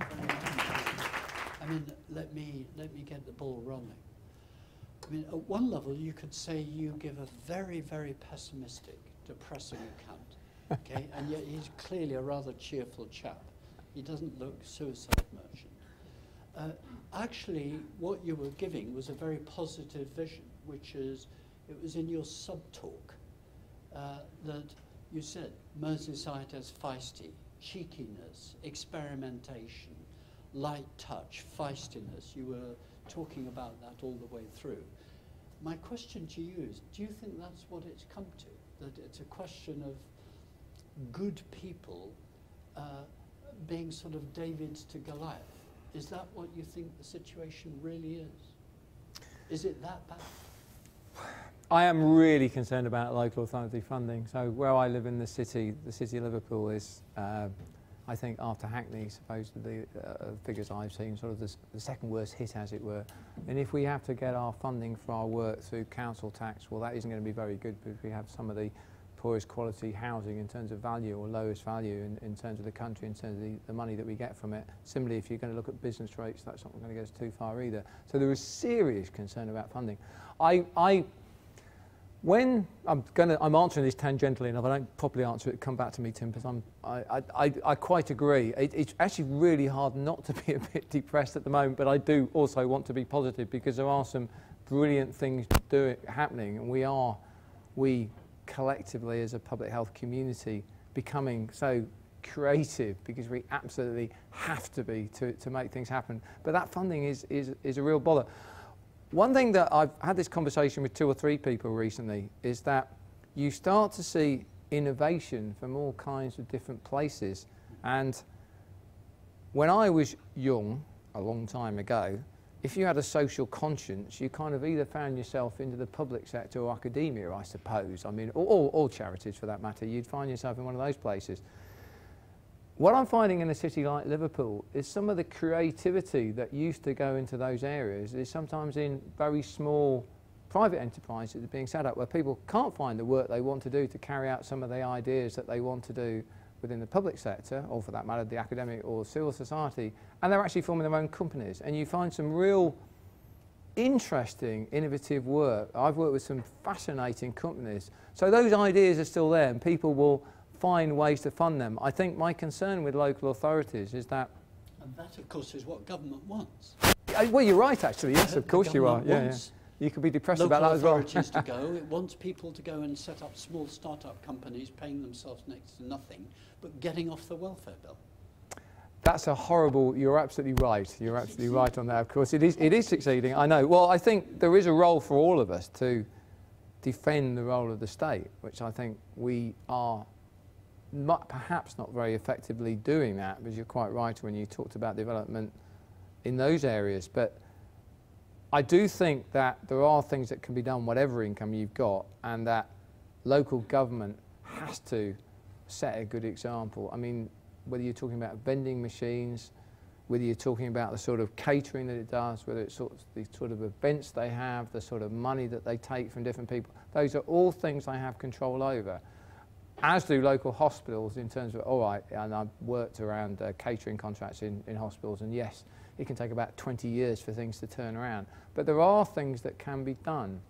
I mean, let me, let me get the ball rolling. I mean, at one level, you could say you give a very, very pessimistic, depressing account okay, and yet he's clearly a rather cheerful chap. He doesn't look suicide merchant. Uh, actually, what you were giving was a very positive vision, which is, it was in your sub-talk uh, that you said Merseyside as feisty, cheekiness, experimentation, light touch, feistiness. You were talking about that all the way through. My question to you is, do you think that's what it's come to? That it's a question of good people uh, being sort of Davids to Goliath. Is that what you think the situation really is? Is it that bad? I am really concerned about local authority funding. So where I live in the city, the city of Liverpool is, uh, I think after Hackney, supposedly, uh, figures I've seen, sort of the, the second worst hit, as it were. And if we have to get our funding for our work through council tax, well, that isn't going to be very good because we have some of the poorest quality housing in terms of value or lowest value in, in terms of the country, in terms of the, the money that we get from it. Similarly, if you're going to look at business rates, that's not going to us too far either. So there is serious concern about funding. I, I when I'm going to, I'm answering this tangentially, enough. I don't properly answer it, come back to me, Tim, because I'm, I, I, I quite agree. It, it's actually really hard not to be a bit depressed at the moment, but I do also want to be positive because there are some brilliant things do happening, and we are, we collectively as a public health community, becoming so creative because we absolutely have to be to, to make things happen. But that funding is, is, is a real bother. One thing that I've had this conversation with two or three people recently is that you start to see innovation from all kinds of different places. And when I was young, a long time ago, if you had a social conscience, you kind of either found yourself into the public sector or academia, I suppose. I mean, all, all charities for that matter, you'd find yourself in one of those places. What I'm finding in a city like Liverpool is some of the creativity that used to go into those areas is sometimes in very small private enterprises being set up where people can't find the work they want to do to carry out some of the ideas that they want to do within the public sector, or for that matter, the academic or civil society, and they're actually forming their own companies. And you find some real interesting, innovative work. I've worked with some fascinating companies. So those ideas are still there, and people will find ways to fund them. I think my concern with local authorities is that. And that, of course, is what government wants. Uh, well, you're right, actually. Yes, of course you are. Yeah, yeah. You could be depressed about that as well. Local authorities to go. It wants people to go and set up small start-up companies, paying themselves next to nothing, but getting off the welfare bill. That's a horrible. You're absolutely right. You're absolutely right on that. Of course, it is. It is succeeding. I know. Well, I think there is a role for all of us to defend the role of the state, which I think we are not, perhaps not very effectively doing that, because you're quite right when you talked about development in those areas. But I do think that there are things that can be done, whatever income you've got, and that local government has to set a good example. I mean, whether you're talking about vending machines, whether you're talking about the sort of catering that it does, whether it's sort of the sort of events they have, the sort of money that they take from different people, those are all things they have control over as do local hospitals in terms of, all right, and I've worked around uh, catering contracts in, in hospitals, and yes, it can take about 20 years for things to turn around. But there are things that can be done,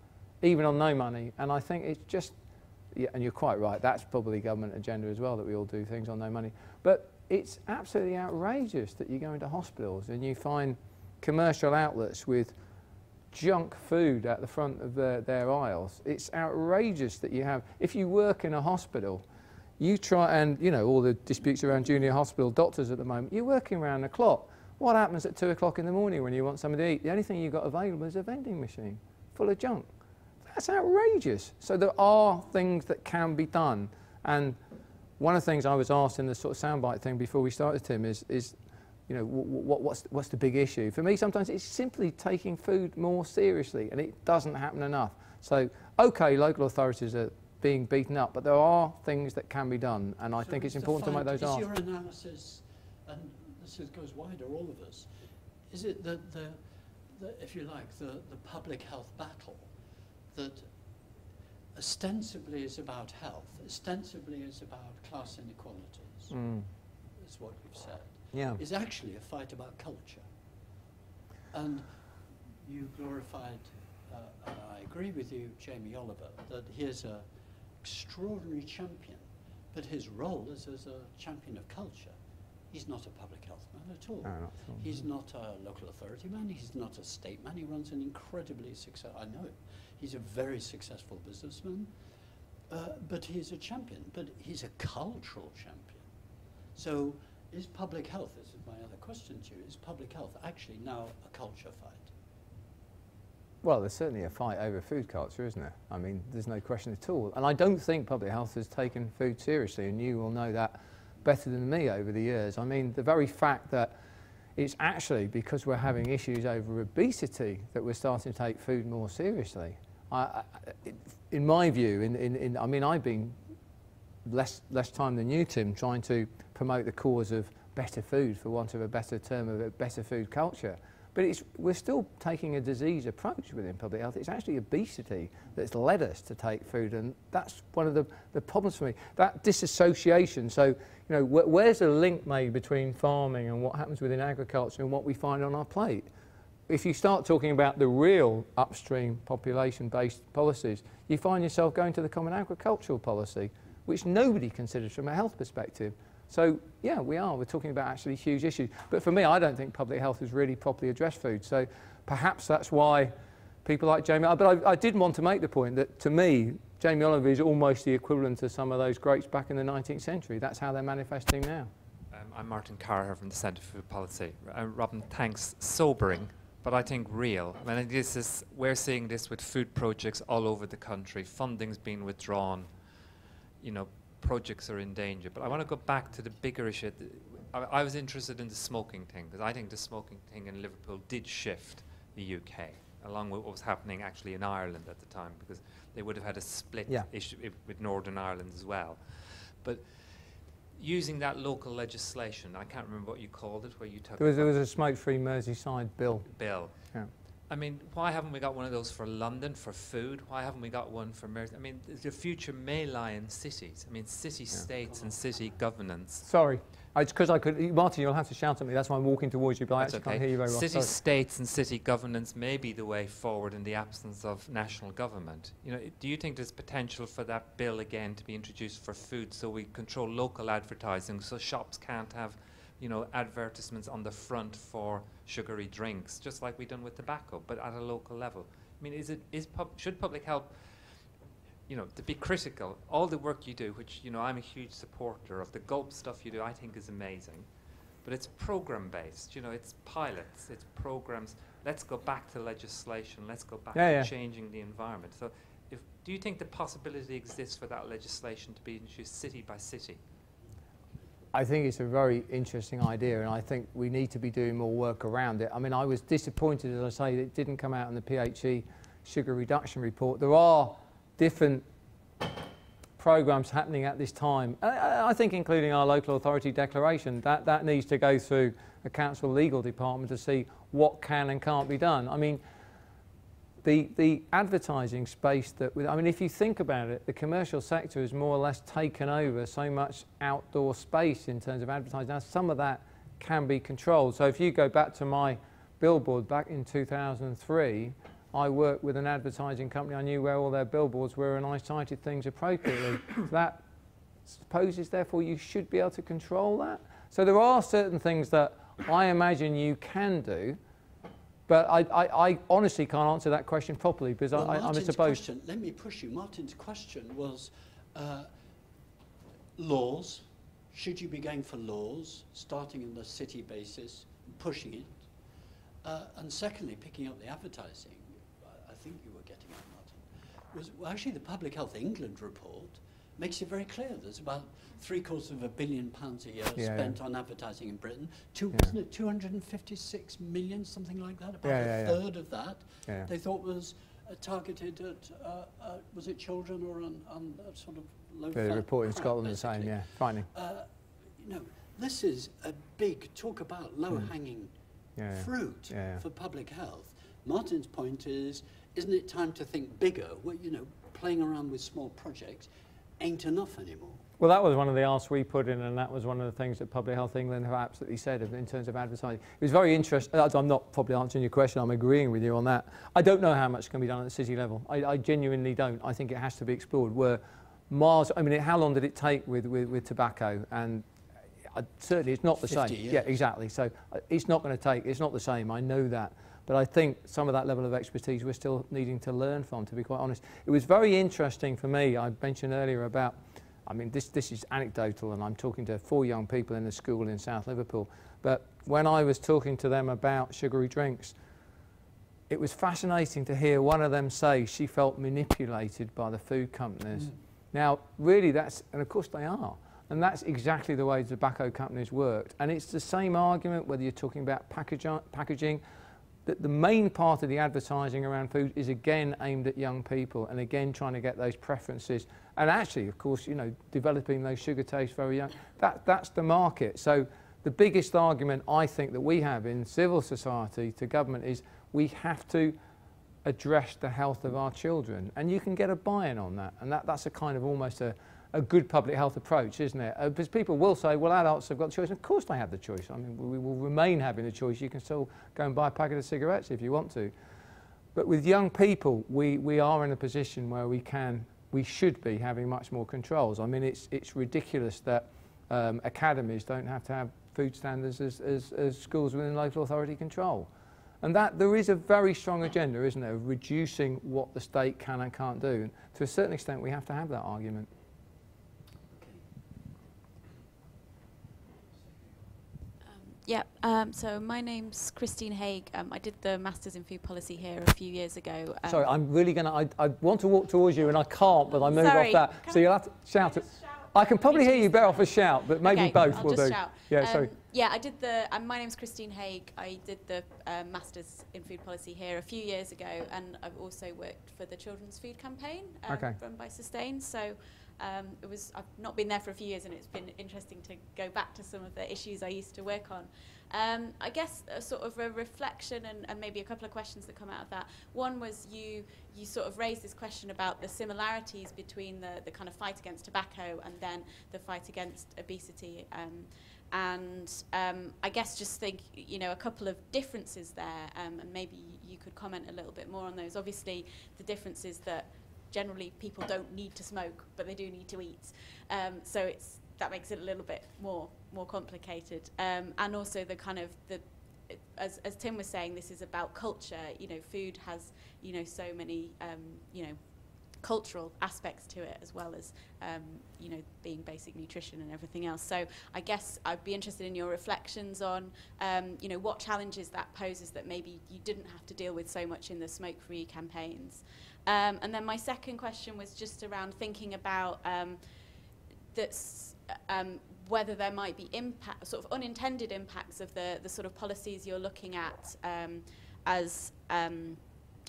even on no money, and I think it's just, yeah, and you're quite right, that's probably government agenda as well, that we all do things on no money. But it's absolutely outrageous that you go into hospitals and you find commercial outlets with junk food at the front of their, their aisles. It's outrageous that you have, if you work in a hospital, you try and, you know, all the disputes around junior hospital doctors at the moment, you're working around the clock. What happens at two o'clock in the morning when you want something to eat? The only thing you've got available is a vending machine full of junk. That's outrageous. So there are things that can be done. And one of the things I was asked in the sort of soundbite thing before we started, Tim, is, is you know, what, what's, what's the big issue? For me, sometimes it's simply taking food more seriously, and it doesn't happen enough. So, okay, local authorities are being beaten up, but there are things that can be done, and I so think it's important to make those is your analysis, and this is, goes wider, all of us, is it that the, the, if you like, the, the public health battle that ostensibly is about health, ostensibly is about class inequalities, mm. is what you've said yeah. is actually a fight about culture. And you glorified, uh, and I agree with you, Jamie Oliver, that he is an extraordinary champion, but his role is as a champion of culture. He's not a public health man at all. No, not at all. He's not a local authority man. He's not a state man. He runs an incredibly successful, I know him. He's a very successful businessman, uh, but he's a champion. But he's a cultural champion. So is public health, this is my other question to you, is public health actually now a culture fight? Well, there's certainly a fight over food culture, isn't there? I mean, there's no question at all. And I don't think public health has taken food seriously, and you will know that better than me over the years. I mean, the very fact that it's actually because we're having issues over obesity that we're starting to take food more seriously. I, I, in my view, in, in, in, I mean, I've been less, less time than you, Tim, trying to promote the cause of better food, for want of a better term, of a better food culture. But it's, we're still taking a disease approach within public health. It's actually obesity that's led us to take food, and that's one of the, the problems for me. That disassociation. So, you know, wh where's the link made between farming and what happens within agriculture and what we find on our plate? If you start talking about the real upstream population-based policies, you find yourself going to the Common Agricultural Policy, which nobody considers from a health perspective. So yeah, we are. We're talking about actually huge issues. But for me, I don't think public health has really properly addressed food. So perhaps that's why people like Jamie. But I, I did want to make the point that to me, Jamie Oliver is almost the equivalent to some of those greats back in the 19th century. That's how they're manifesting now. Um, I'm Martin Caraher from the Centre for Food Policy. Uh, Robin, thanks. Sobering, but I think real. I mean, this is, we're seeing this with food projects all over the country. Funding's been withdrawn. You know, projects are in danger. But I want to go back to the bigger issue. I, I was interested in the smoking thing because I think the smoking thing in Liverpool did shift the UK along with what was happening actually in Ireland at the time because they would have had a split yeah. issue with Northern Ireland as well. But using that local legislation, I can't remember what you called it, where you took. There was, there was a smoke-free Merseyside bill. Bill. Yeah. I mean, why haven't we got one of those for London for food? Why haven't we got one for Mersey? I mean, the future may lie in cities. I mean, city yeah. states and city governance. Sorry. It's because I could, Martin, you'll have to shout at me. That's why I'm walking towards you, but That's I okay. can't hear you very well. City states and city governance may be the way forward in the absence of national government. You know, do you think there's potential for that bill again to be introduced for food so we control local advertising so shops can't have you know, advertisements on the front for sugary drinks, just like we've done with tobacco, but at a local level. I mean, is it is pub should public health, you know, to be critical? All the work you do, which you know, I'm a huge supporter of the gulp stuff you do. I think is amazing, but it's program based. You know, it's pilots, it's programs. Let's go back to legislation. Let's go back yeah, to yeah. changing the environment. So, if do you think the possibility exists for that legislation to be introduced city by city? I think it's a very interesting idea, and I think we need to be doing more work around it. I mean, I was disappointed, as I say, that it didn't come out in the PHE sugar reduction report. There are different programs happening at this time. I, I think including our local authority declaration, that, that needs to go through a council legal department to see what can and can't be done. I mean, the, the advertising space that, I mean, if you think about it, the commercial sector has more or less taken over so much outdoor space in terms of advertising. Now, some of that can be controlled. So if you go back to my billboard back in 2003, I worked with an advertising company. I knew where all their billboards were and I cited things appropriately. that supposes, therefore, you should be able to control that. So there are certain things that I imagine you can do but I, I, I, honestly can't answer that question properly because well, I, Martin's I'm supposed. Question, let me push you. Martin's question was uh, laws. Should you be going for laws, starting in the city basis, pushing it? Uh, and secondly, picking up the advertising, I think you were getting at, Martin, was well, actually the Public Health England report makes it very clear. There's about three quarters of a billion pounds a year yeah, spent yeah. on advertising in Britain. Two, yeah. Wasn't it 256 million, something like that? About a third of that they thought was uh, targeted at, uh, uh, was it children or on, on sort of low The report in Scotland the same, yeah, finding. Uh, you know, this is a big, talk about low-hanging mm. fruit for public health. Martin's point is, isn't it time to think bigger? Well, you know, playing around with small projects ain't enough anymore. Well, that was one of the asks we put in, and that was one of the things that Public Health England have absolutely said in terms of advertising. It was very interesting. I'm not probably answering your question. I'm agreeing with you on that. I don't know how much can be done at the city level. I, I genuinely don't. I think it has to be explored. Where Mars, I mean, how long did it take with, with, with tobacco? And uh, certainly it's not the same. Years. Yeah, exactly. So uh, it's not going to take, it's not the same. I know that. But I think some of that level of expertise we're still needing to learn from, to be quite honest. It was very interesting for me. I mentioned earlier about I mean, this, this is anecdotal, and I'm talking to four young people in a school in South Liverpool. But when I was talking to them about sugary drinks, it was fascinating to hear one of them say she felt manipulated by the food companies. Mm. Now, really, that's, and of course they are. And that's exactly the way tobacco companies worked. And it's the same argument whether you're talking about package, packaging, that the main part of the advertising around food is again aimed at young people and again trying to get those preferences. And actually of course you know developing those sugar tastes very young. That that's the market. So the biggest argument I think that we have in civil society to government is we have to address the health of our children. And you can get a buy-in on that. And that that's a kind of almost a a good public health approach, isn't it? Uh, because people will say, well, adults have got the choice. Of course they have the choice. I mean, we will remain having the choice. You can still go and buy a packet of cigarettes if you want to. But with young people, we, we are in a position where we can, we should be having much more controls. I mean, it's, it's ridiculous that um, academies don't have to have food standards as, as, as schools within local authority control. And that there is a very strong agenda, isn't there, of reducing what the state can and can't do. And to a certain extent, we have to have that argument. Yeah, um, so my name's Christine Haigh. Um, I did the Masters in Food Policy here a few years ago. Um, Sorry, I'm really going to, I want to walk towards you and I can't, but I move Sorry, off that. So you'll have to shout it. I can probably hear you better off a shout, but maybe okay, both I'll will just do. Shout. Yeah, um, sorry. Yeah, I did the, um, my name's Christine Haigh. I did the um, Masters in Food Policy here a few years ago, and I've also worked for the Children's Food Campaign um, Okay. run by Sustain. So um, it was, I've not been there for a few years, and it's been interesting to go back to some of the issues I used to work on. Um, I guess a sort of a reflection and, and maybe a couple of questions that come out of that. One was you you sort of raised this question about the similarities between the, the kind of fight against tobacco and then the fight against obesity. Um, and um, I guess just think, you know, a couple of differences there, um, and maybe you could comment a little bit more on those. Obviously, the difference is that generally people don't need to smoke, but they do need to eat. Um, so it's that makes it a little bit more more complicated. Um, and also the kind of the as, as Tim was saying, this is about culture. You know, food has you know so many um, you know cultural aspects to it as well as um, you know being basic nutrition and everything else. So I guess I'd be interested in your reflections on um, you know what challenges that poses that maybe you didn't have to deal with so much in the smoke-free campaigns. Um, and then my second question was just around thinking about um, that's um, whether there might be impact, sort of unintended impacts of the, the sort of policies you're looking at um, as, um,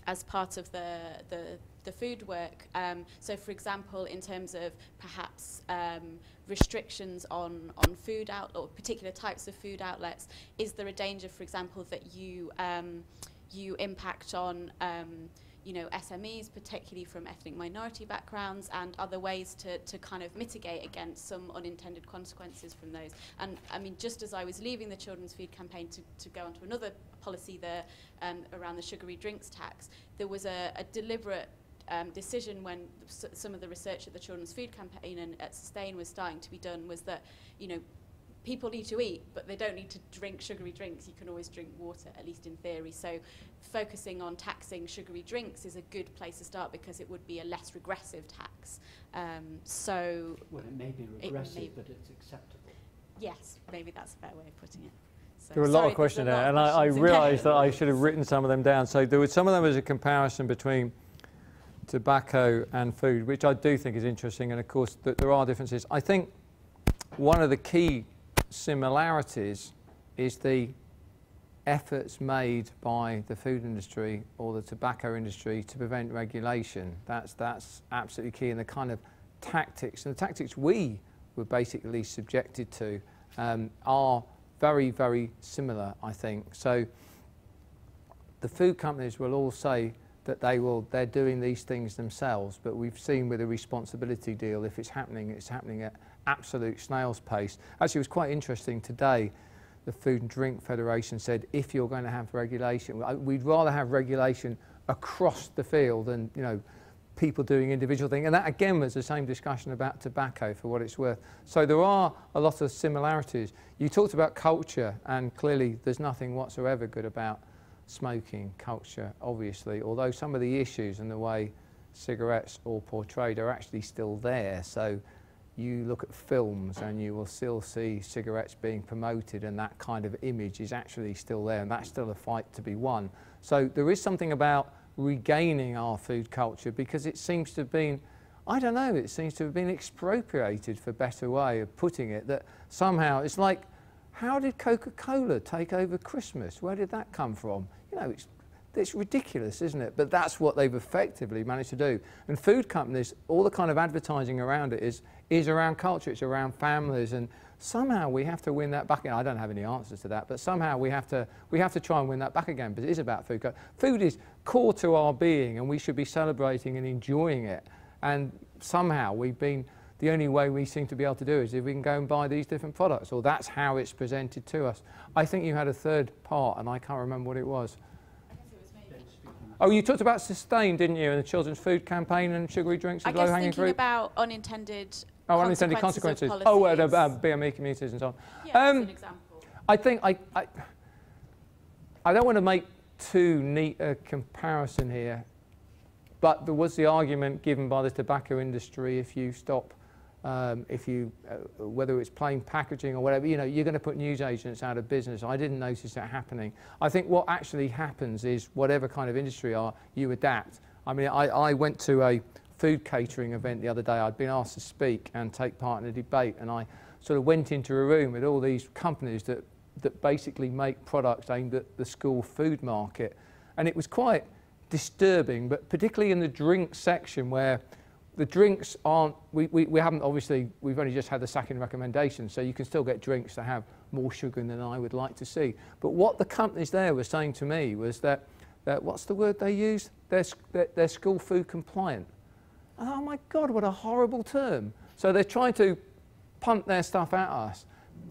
as part of the, the, the food work. Um, so, for example, in terms of perhaps um, restrictions on, on food out or particular types of food outlets, is there a danger, for example, that you, um, you impact on um, you know, SMEs, particularly from ethnic minority backgrounds, and other ways to, to kind of mitigate against some unintended consequences from those. And I mean, just as I was leaving the Children's Food Campaign to, to go on to another policy there um, around the sugary drinks tax, there was a, a deliberate um, decision when some of the research at the Children's Food Campaign and at Sustain was starting to be done was that, you know, people need to eat, but they don't need to drink sugary drinks. You can always drink water, at least in theory. So focusing on taxing sugary drinks is a good place to start because it would be a less regressive tax. Um, so Well, it may be It may- regressive, but it's acceptable. yes, maybe that's a fair way of putting it. So There were a lot sorry, of questions there, and I, I questions in there. realised that I should have written some of them down. So there was some of them as a comparison between tobacco and food, which I do think is interesting, and of course that there are differences. I think one of the key similarities is the efforts made by the food industry or the tobacco industry to prevent regulation. That's, that's absolutely key, and the kind of tactics, and the tactics we were basically subjected to um, are very, very similar, I think. So the food companies will all say that they will, they're doing these things themselves, but we've seen with a responsibility deal, if it's happening, it's happening at absolute snail's pace. Actually, it was quite interesting today. The Food and Drink Federation said, if you're going to have regulation, we'd rather have regulation across the field than, you know, people doing individual things. And that again was the same discussion about tobacco for what it's worth. So there are a lot of similarities. You talked about culture and clearly there's nothing whatsoever good about smoking culture, obviously, although some of the issues and the way cigarettes are portrayed are actually still there. So you look at films and you will still see cigarettes being promoted and that kind of image is actually still there and that's still a fight to be won. So there is something about regaining our food culture because it seems to have been, I don't know, it seems to have been expropriated for better way of putting it, that somehow it's like How did Coca-Cola take over Christmas? Where did that come from? You know, it's, it's ridiculous, isn't it? But that's what they've effectively managed to do. And food companies, all the kind of advertising around it is, is around culture, it's around families, and somehow we have to win that back. I don't have any answers to that, but somehow we have to, we have to try and win that back again, because it is about food. Food is core to our being, and we should be celebrating and enjoying it. And somehow we've been, the only way we seem to be able to do is if we can go and buy these different products, or that's how it's presented to us. I think you had a third part, and I can't remember what it was. Oh, you talked about sustain, didn't you, and the children's food campaign and sugary drinks I as guess low-hanging thinking fruit? about unintended Oh, unintended consequences. Oh, uh, policies. uh, BME communities and so on. Yeah, Um, an example. I think I, I, I don't want to make too neat a comparison here, but there was the argument given by the tobacco industry if you stop, um, if you, uh, whether it's plain packaging or whatever, you know, you're going to put newsagents out of business. I didn't notice that happening. I think what actually happens is whatever kind of industry are, you adapt. I mean, I, I went to a food catering event the other day. I'd been asked to speak and take part in a debate, and I sort of went into a room with all these companies that, that basically make products aimed at the school food market. And it was quite disturbing, but particularly in the drink section where the drinks aren't, we, we, we haven't obviously, we've only just had the second recommendation, so you can still get drinks that have more sugar than I would like to see. But what the companies there were saying to me was that, that what's the word they used? They're, they're, they're school food compliant. Oh my God, what a horrible term. So they're trying to pump their stuff at us.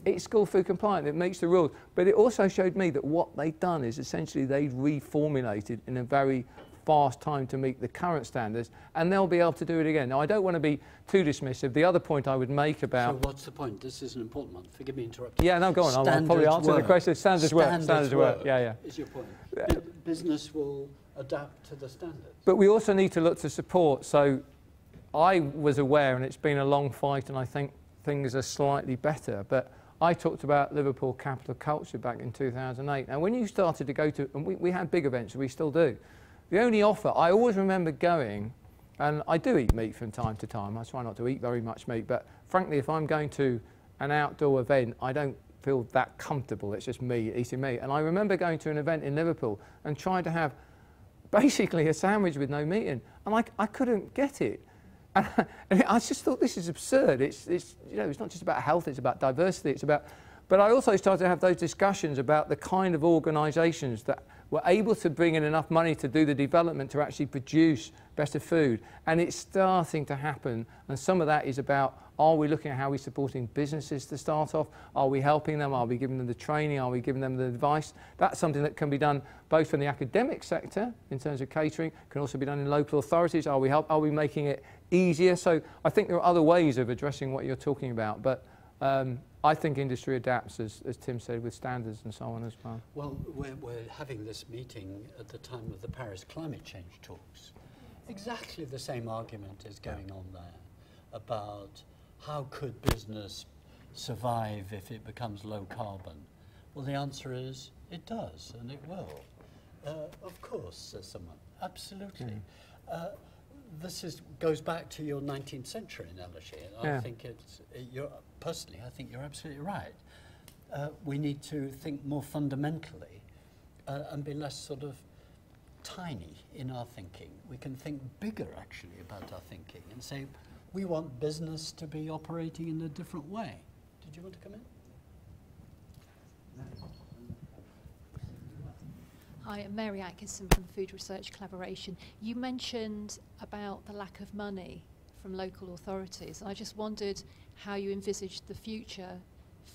It's school food compliant, it meets the rules. But it also showed me that what they'd done is essentially they'd reformulated in a very fast time to meet the current standards, and they'll be able to do it again. Now, I don't want to be too dismissive. The other point I would make So about. what's the point? This is an important one. Forgive me interrupting. yeah, no, go on. I'll, I'll probably Standards answer the question. Standards work. Standards Standards work. Yeah, yeah. Is your point? Bu- Business will adapt to the standards. But we also need to look to support. So I was aware, and it's been a long fight, and I think things are slightly better. But I talked about Liverpool capital culture back in 2008. Now, when you started to go to, and we, we had big events, we still do. The only offer, I always remember going, and I do eat meat from time to time. I try not to eat very much meat, but frankly, if I'm going to an outdoor event, I don't feel that comfortable. It's just me eating meat. And I remember going to an event in Liverpool and trying to have basically a sandwich with no meat in, and I, I couldn't get it. And, and I just thought this is absurd. It's, it's, you know, it's not just about health, it's about diversity, it's about... But I also started to have those discussions about the kind of organisations that were able to bring in enough money to do the development to actually produce better food. And it's starting to happen. And some of that is about, are we looking at how we're supporting businesses to start off? Are we helping them? Are we giving them the training? Are we giving them the advice? That's something that can be done both from the academic sector in terms of catering, can also be done in local authorities. Are we, help, are we making it easier? So I think there are other ways of addressing what you're talking about. But um, I think industry adapts, as, as Tim said, with standards and so on as well. Well, we're, we're having this meeting at the time of the Paris climate change talks. Exactly the same argument is going on there about how could business survive if it becomes low carbon. Well, the answer is it does, and it will. Uh, of course, says someone. Absolutely. Uh, this is, goes back to your 19th century analogy. and I think it's, you're, personally, I think you're absolutely right. Uh, we need to think more fundamentally uh, and be less sort of tiny in our thinking. We can think bigger, actually, about our thinking and say, we want business to be operating in a different way. Did you want to come in? Hi, I'm Mary Atkinson from Food Research Collaboration. You mentioned about the lack of money from local authorities. I just wondered how you envisaged the future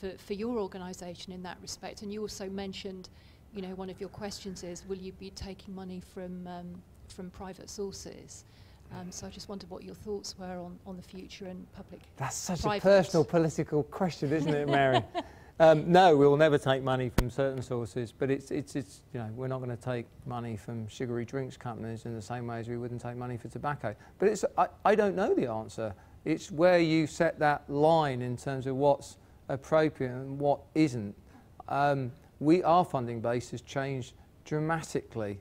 for, for your organisation in that respect. And you also mentioned, you know, one of your questions is, will you be taking money from, um, from private sources? Um, so I just wondered what your thoughts were on, on the future and public. That's such Private. a personal political question, isn't it, Mary? um, no, we will never take money from certain sources, but it's, it's, it's, you know, we're not going to take money from sugary drinks companies in the same way as we wouldn't take money for tobacco. But it's, I, I don't know the answer. It's where you set that line in terms of what's appropriate and what isn't. Um, we, our funding base has changed dramatically.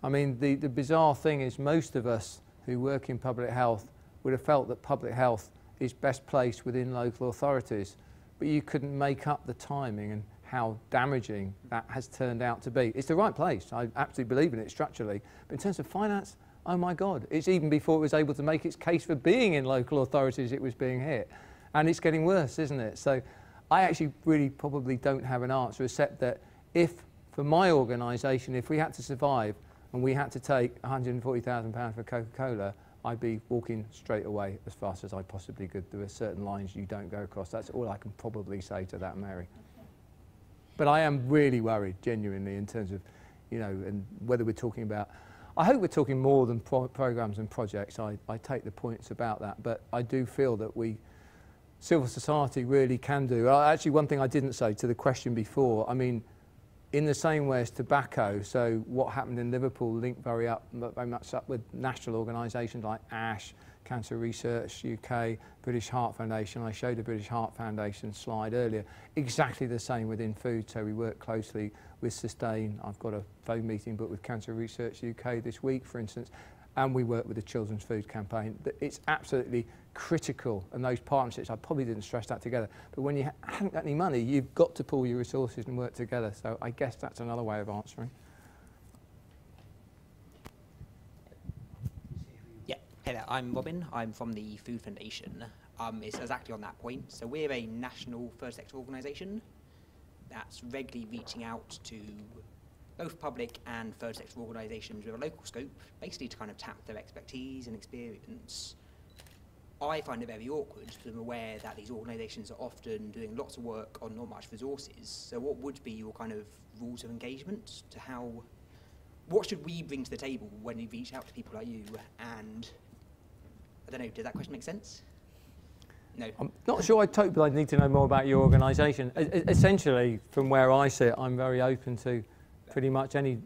I mean, the, the bizarre thing is most of us who work in public health would have felt that public health is best placed within local authorities. But you couldn't make up the timing and how damaging that has turned out to be. It's the right place. I absolutely believe in it structurally. But in terms of finance, oh my God, it's even before it was able to make its case for being in local authorities, it was being hit. And it's getting worse, isn't it? So I actually really probably don't have an answer, except that if, for my organisation, if we had to survive and we had to take £140,000 for Coca-Cola, I'd be walking straight away as fast as I possibly could. There are certain lines you don't go across. That's all I can probably say to that, Mary. But I am really worried, genuinely, in terms of, you know, and whether we're talking about, I hope we're talking more than pro programs and projects. I, I take the points about that, but I do feel that we, civil society really can do. Actually, one thing I didn't say to the question before, I mean, in the same way as tobacco, so what happened in Liverpool linked very, up, very much up with national organisations like ASH, Cancer Research UK, British Heart Foundation. I showed the British Heart Foundation slide earlier. Exactly the same within food, so we work closely with Sustain. I've got a phone meeting booked with Cancer Research UK this week, for instance, and we work with the Children's Food Campaign. It's absolutely critical, and those partnerships, I probably didn't stress that together, but when you ha haven't got any money, you've got to pool your resources and work together. So I guess that's another way of answering. Yeah, there, I'm Robin. I'm from the Food Foundation. Um, it's exactly on that point. So we're a national third sector organisation that's regularly reaching out to both public and third sector organisations with a local scope, basically to kind of tap their expertise and experience I find it very awkward because I'm aware that these organisations are often doing lots of work on not much resources. So what would be your kind of rules of engagement to how, what should we bring to the table when we reach out to people like you? And I don't know, does that question make sense? No. I'm not sure I totally need to know more about your organisation. Essentially, from where I sit, I'm very open to pretty much any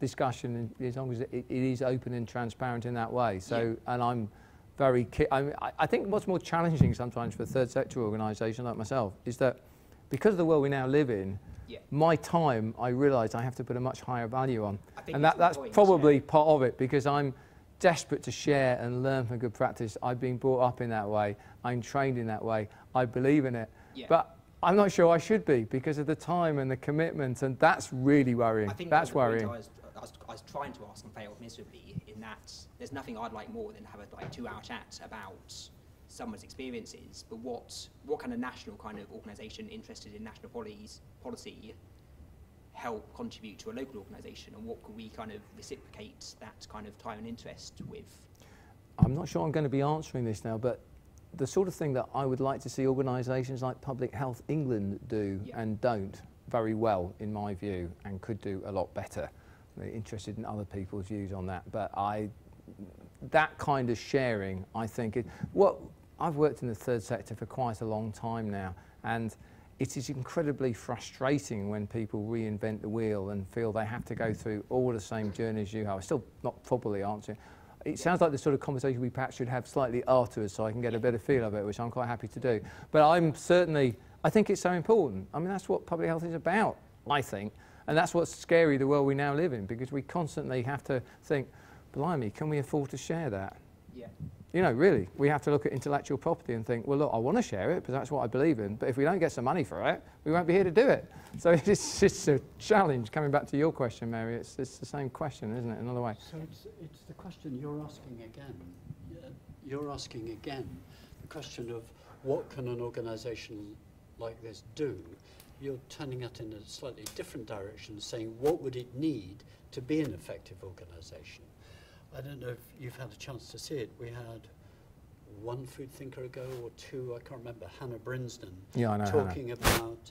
discussion as long as it, it is open and transparent in that way. So, yeah. and I'm very I, mean, I think what's more challenging sometimes for a third sector organisation like myself is that because of the world we now live in, yeah. my time I realise I have to put a much higher value on. And that, that's point, probably yeah. part of it because I'm desperate to share and learn from good practice. I've been brought up in that way. I'm trained in that way. I believe in it. Yeah. But I'm not sure I should be because of the time and the commitment, and that's really worrying. I think that's worrying. I was, I, was, I was, trying to ask and failed miserably in that there's nothing I'd like more than have a like two-hour chat about someone's experiences. But what what kind of national kind of organisation interested in national policies policy help contribute to a local organisation, and what could we kind of reciprocate that kind of time and interest with? I'm not sure I'm going to be answering this now, but the sort of thing that I would like to see organisations like Public Health England do yeah. and don't very well, in my view, and could do a lot better. I'm interested in other people's views on that, but I that kind of sharing, I think, it, what I've worked in the third sector for quite a long time now, and it is incredibly frustrating when people reinvent the wheel and feel they have to go through all the same journeys you have. Still not properly answering. It sounds like the sort of conversation we perhaps should have slightly afterwards so I can get a better feel of it, which I'm quite happy to do. But I'm certainly, I think it's so important. I mean, that's what public health is about, I think. And that's what's scary, the world we now live in, because we constantly have to think, blimey, can we afford to share that? Yeah. You know, really, we have to look at intellectual property and think, well, look, I want to share it because that's what I believe in, but if we don't get some money for it, we won't be here to do it. So it's just a challenge. Coming back to your question, Mary, it's, it's the same question, isn't it, another way? So it's, it's the question you're asking again. You're asking again the question of what can an organisation like this do? You're turning it in a slightly different direction, saying what would it need to be an effective organisation? I don't know if you've had a chance to see it. We had one food thinker ago or two, I can't remember, Hannah Brinsden, yeah, talking Hannah. about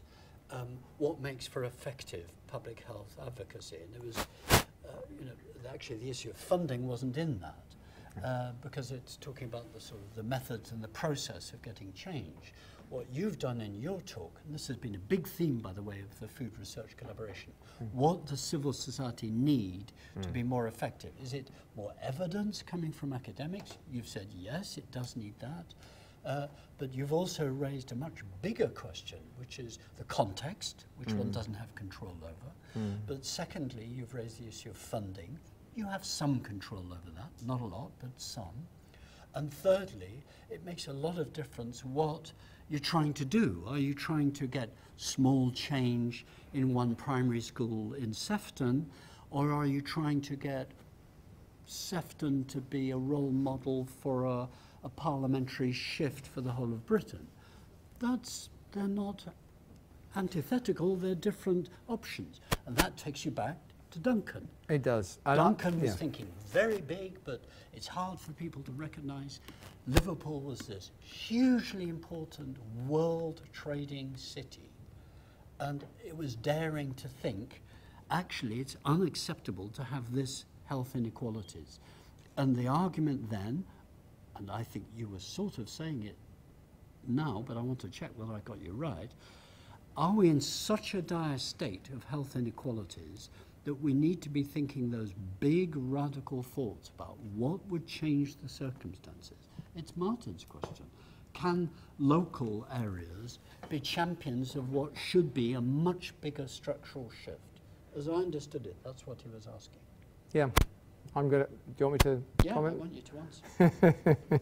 um, what makes for effective public health advocacy. And it was, uh, you know, actually the issue of funding wasn't in that uh, because it's talking about the sort of the methods and the process of getting change what you've done in your talk, and this has been a big theme, by the way, of the food research collaboration, mm. what does civil society need mm. to be more effective? Is it more evidence coming from academics? You've said yes, it does need that. Uh, but you've also raised a much bigger question, which is the context, which mm. one doesn't have control over. Mm. But secondly, you've raised the issue of funding. You have some control over that, not a lot, but some. And thirdly, it makes a lot of difference what you're trying to do. Are you trying to get small change in one primary school in Sefton, or are you trying to get Sefton to be a role model for a, a parliamentary shift for the whole of Britain? That's, they're not antithetical, they're different options. And that takes you back to Duncan. It does. I- Duncan was yeah. thinking very big, but it's hard for people to recognise. Liverpool was this hugely important world trading city. And it was daring to think, actually, it's unacceptable to have this health inequalities. And the argument then, and I think you were sort of saying it now, but I want to check whether I got you right. Are we in such a dire state of health inequalities that we need to be thinking those big radical thoughts about what would change the circumstances? It's Martin's question. Can local areas be champions of what should be a much bigger structural shift? As I understood it, that's what he was asking. Yeah. I'm going to. Do you want me to Yeah, I comment? want you to answer. Um,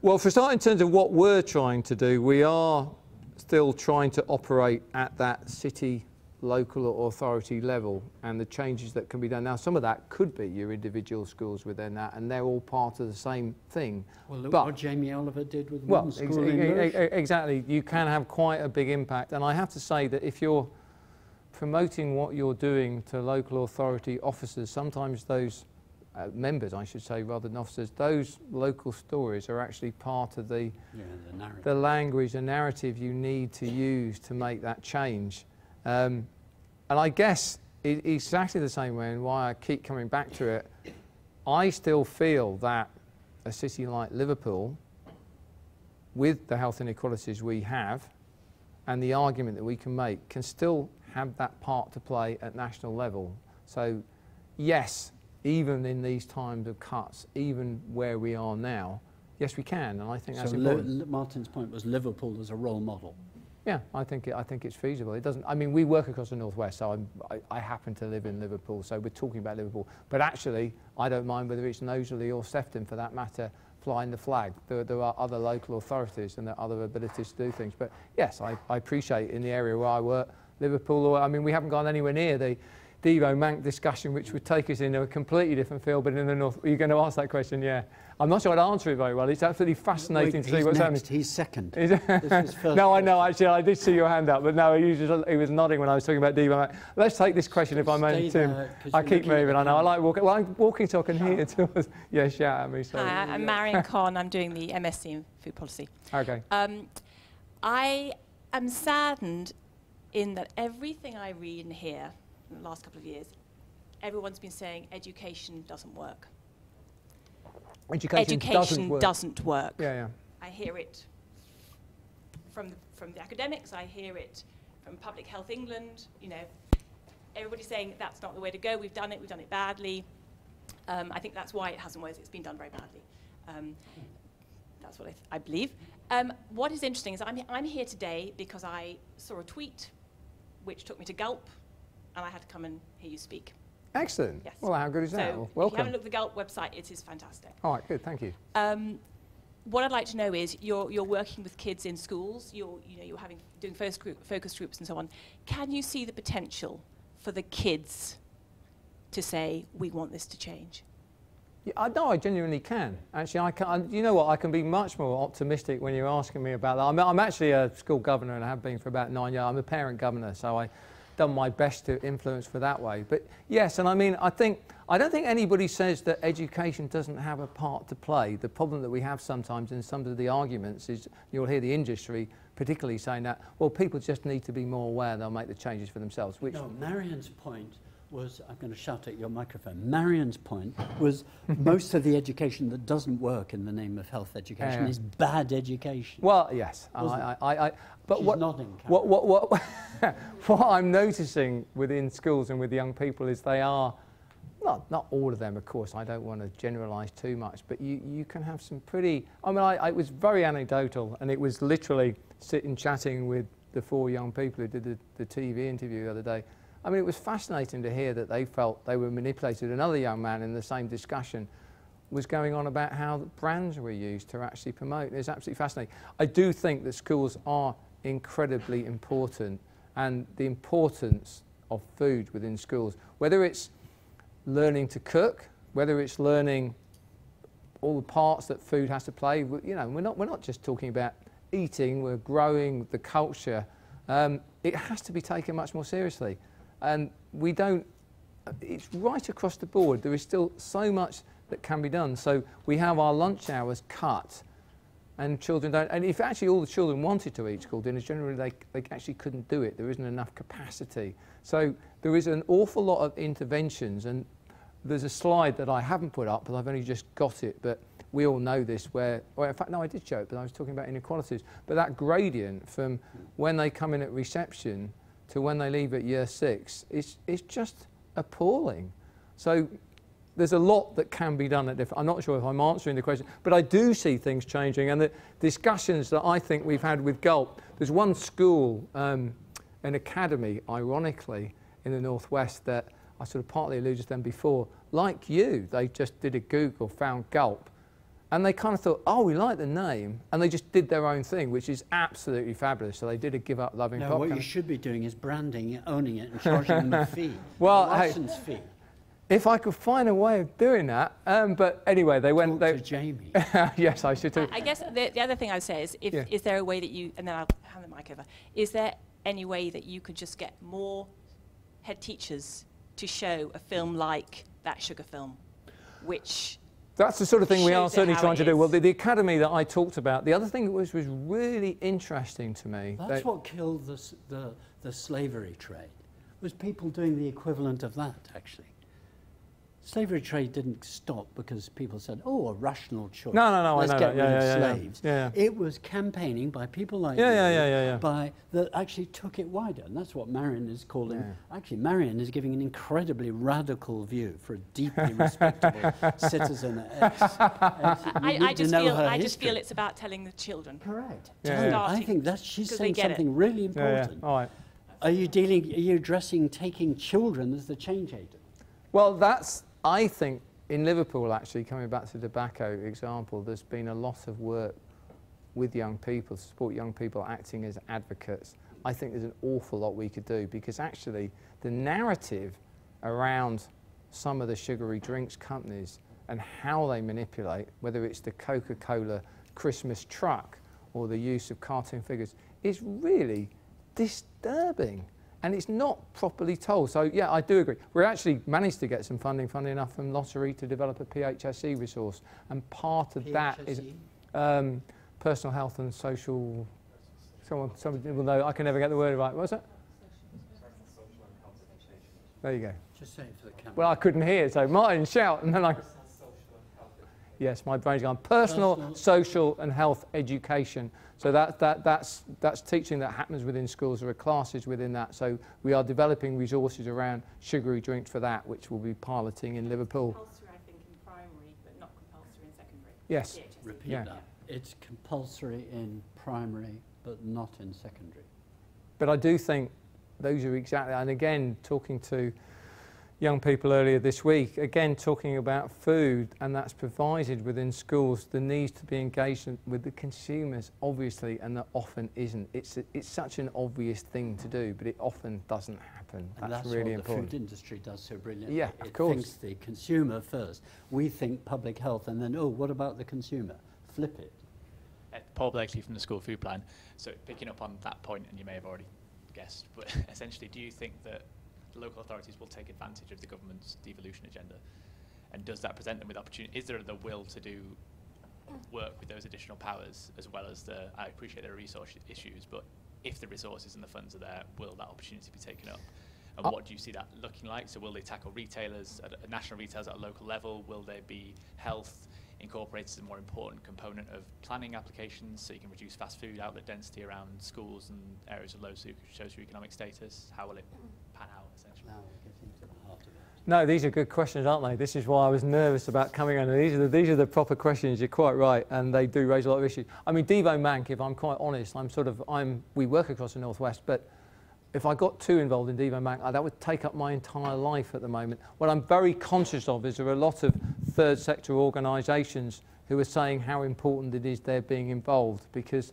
well, for a start, in terms of what we're trying to do, we are still trying to operate at that city, local authority level and the changes that can be done. Now, some of that could be your individual schools within that, and they're all part of the same thing. Well, look But- what Jamie Oliver did with Well, one ex- school e- in e- e- exactly. You can have quite a big impact. And I have to say that if you're promoting what you're doing to local authority officers, sometimes those uh, members, I should say, rather than officers, those local stories are actually part of the, Yeah, the narrative. the language, the narrative you need to use to make that change. Um, and I guess it, exactly the same way, and why I keep coming back to it, I still feel that a city like Liverpool, with the health inequalities we have, and the argument that we can make, can still have that part to play at national level. So, yes, even in these times of cuts, even where we are now, yes, we can, and I think that's important. Martin's point was Liverpool as a role model. Yeah, I think it, I think it's feasible. It doesn't. I mean, we work across the northwest, so I, I happen to live in Liverpool, so we're talking about Liverpool. But actually, I don't mind whether it's Knowsley or Sefton, for that matter, flying the flag. There, there are other local authorities and there are other abilities to do things. But yes, I, I appreciate in the area where I work, Liverpool. Or I mean, we haven't gone anywhere near the Devo Manc discussion, which would take us into a completely different field. But in the north, are you going to ask that question? Yeah, I'm not sure I'd answer it very well. It's absolutely fascinating Wait, to see what's next, happening. He's second. Is This is first no, I know. Actually, I did see your hand up, but no, he was, he was nodding when I was talking about Devo. Manc. Let's take this question, if I may, Stay Tim. I keep moving. I know. I like walking. Well, I'm walking so I can hear too. yeah, shout at me. So. Hi, I'm Marion Con. I'm doing the MSc in food policy. Okay. Um, I am saddened in that everything I read and hear in the last couple of years, everyone's been saying education doesn't work. Education, education doesn't work. doesn't work. Yeah, yeah. I hear it from the, from the academics. I hear it from Public Health England. You know, everybody's saying that's not the way to go. We've done it. We've done it badly. Um, I think that's why it hasn't worked. It's been done very badly. Um, that's what I, th- I believe. Um, what is interesting is I'm, I'm here today because I saw a tweet which took me to Gulp, and I had to come and hear you speak. Excellent. Yes. Well, how good is so that? Well, if you welcome. haven't looked at the Gulp website, it is fantastic. All right, good. Thank you. Um, what I'd like to know is you're, you're working with kids in schools, you're, you know, you're having, doing focus, group, focus groups and so on. Can you see the potential for the kids to say, we want this to change? Yeah, I know I genuinely can. Actually, I can. I, you know what? I can be much more optimistic when you're asking me about that. I'm, I'm actually a school governor and I have been for about nine years. I'm a parent governor, so I done my best to influence for that way. But yes, and I mean, I think I don't think anybody says that education doesn't have a part to play. The problem that we have sometimes in some of the arguments is you'll hear the industry particularly saying that well, people just need to be more aware. They'll make the changes for themselves. Which No, Marion's point was, I'm going to shout at your microphone. Marion's point was most of the education that doesn't work in the name of health education Yeah. is bad education. Well, yes, I, I, I, but She's what, nodding, what, what, what, what I'm noticing within schools and with young people is they are, not, not all of them, of course, I don't want to generalise too much, but you, you can have some pretty, I mean, I, I, it was very anecdotal, and it was literally sitting chatting with the four young people who did the, the TV interview the other day. I mean, it was fascinating to hear that they felt they were manipulated. Another young man in the same discussion was going on about how brands were used to actually promote. It's absolutely fascinating. I do think that schools are incredibly important and the importance of food within schools, whether it's learning to cook, whether it's learning all the parts that food has to play. You know, we're not, we're not just talking about eating, we're growing the culture. Um, it has to be taken much more seriously. And we don't, it's right across the board. There is still so much that can be done. So we have our lunch hours cut and children don't, and if actually all the children wanted to eat school dinners, generally they, they actually couldn't do it. There isn't enough capacity. So there is an awful lot of interventions and there's a slide that I haven't put up, but I've only just got it, but we all know this where, well, in fact, no, I did show it, but I was talking about inequalities. But that gradient from when they come in at reception to when they leave at year six is, is just appalling. So there's a lot that can be done at different. I'm not sure if I'm answering the question, but I do see things changing. And the discussions that I think we've had with Gulp, there's one school, um, an academy, ironically, in the Northwest that I sort of partly alluded to them before. Like you, they just did a Google, found Gulp, and they kind of thought, oh, we like the name, and they just did their own thing, which is absolutely fabulous. So they did a give up loving no, pop. what you should be doing is branding it, owning it, and charging them a fee. Well, a hey, license fee. If I could find a way of doing that, um, but anyway, they went. They, to Jamie. yes, I should. Do. I guess the, the other thing I'd say is, if, Yeah. is there a way that you, and then I'll hand the mic over, is there any way that you could just get more head teachers to show a film like that sugar film, which That's the sort of thing we are certainly trying to do. Well, the, the academy that I talked about, the other thing that was, was really interesting to me. That's that- what killed the, the, the slavery trade, was people doing the equivalent of that, actually. Slavery trade didn't stop because people said, oh, a rational choice. No, no, no, Let's know get that. rid Yeah, of yeah, yeah, yeah. slaves. Yeah, It was campaigning by people like Yeah, you, yeah, yeah, yeah, yeah. By, that actually took it wider. And that's what Marion is calling. Yeah. Actually, Marion is giving an incredibly radical view for a deeply respectable citizen. Ex, ex, I, I just feel her I just feel it's about telling the children. Correct. Yeah, yeah. I think that she's 'cause they saying get it. something really yeah, yeah. important. All right. Are you dealing? Are you addressing taking children as the change agent? Well, that's, I think, in Liverpool, actually, coming back to the tobacco example, there's been a lot of work with young people to support young people acting as advocates. I think there's an awful lot we could do because actually the narrative around some of the sugary drinks companies and how they manipulate, whether it's the Coca-Cola Christmas truck or the use of cartoon figures, is really disturbing and it's not properly told. So yeah, I do agree. We actually managed to get some funding, funny enough, from Lottery to develop a PHSE resource, and part of that is um, personal health and social. Someone, somebody will know. I can never get the word right. What's that? There you go. Just say it for the camera. Well, I couldn't hear, so Martin, shout, and then I. Yes, my brain's gone. Personal, Personal- social, and health education. So that, that, that's, that's teaching that happens within schools. There are classes within that. So we are developing resources around sugary drinks for that, which we'll be piloting in Liverpool. Compulsory, I think, in primary, but not compulsory in secondary. Yes. PHSE. Repeat Yeah. that. It's compulsory in primary, but not in secondary. But I do think those are exactly, and again, talking to young people earlier this week, again, talking about food, and that's provided within schools, the needs to be engaged with the consumers, obviously, and that often isn't. It's, a, it's such an obvious thing to do, but it often doesn't happen. And That's, that's, really what important. the food industry does so brilliantly. Yeah, of it course. thinks the consumer first. We think public health, and then, oh, what about the consumer? Flip it. Uh, Paul Blakely from the School Food Plan. So picking up on that point, and you may have already guessed, but essentially, do you think that the local authorities will take advantage of the government's devolution agenda? And does that present them with opportunity? Is there the will to do work with those additional powers as well as the, I appreciate there are resource issues, but if the resources and the funds are there, will that opportunity be taken up? And Uh, what do you see that looking like? So will they tackle retailers, at national retailers at a local level? Will there be health incorporated as a more important component of planning applications so you can reduce fast food outlet density around schools and areas of low socio- socioeconomic status? How will it pan out essentially? Now we're getting to the heart of it. No, these are good questions, aren't they? This is why I was nervous about coming on. These are the, these are the proper questions. You're quite right, and they do raise a lot of issues. I mean, Devo Manc, if I'm quite honest, I'm sort of I'm. We work across the northwest, but if I got too involved in Devo Manc, that would take up my entire life at the moment. What I'm very conscious of is there are a lot of third sector organisations who are saying how important it is they're being involved because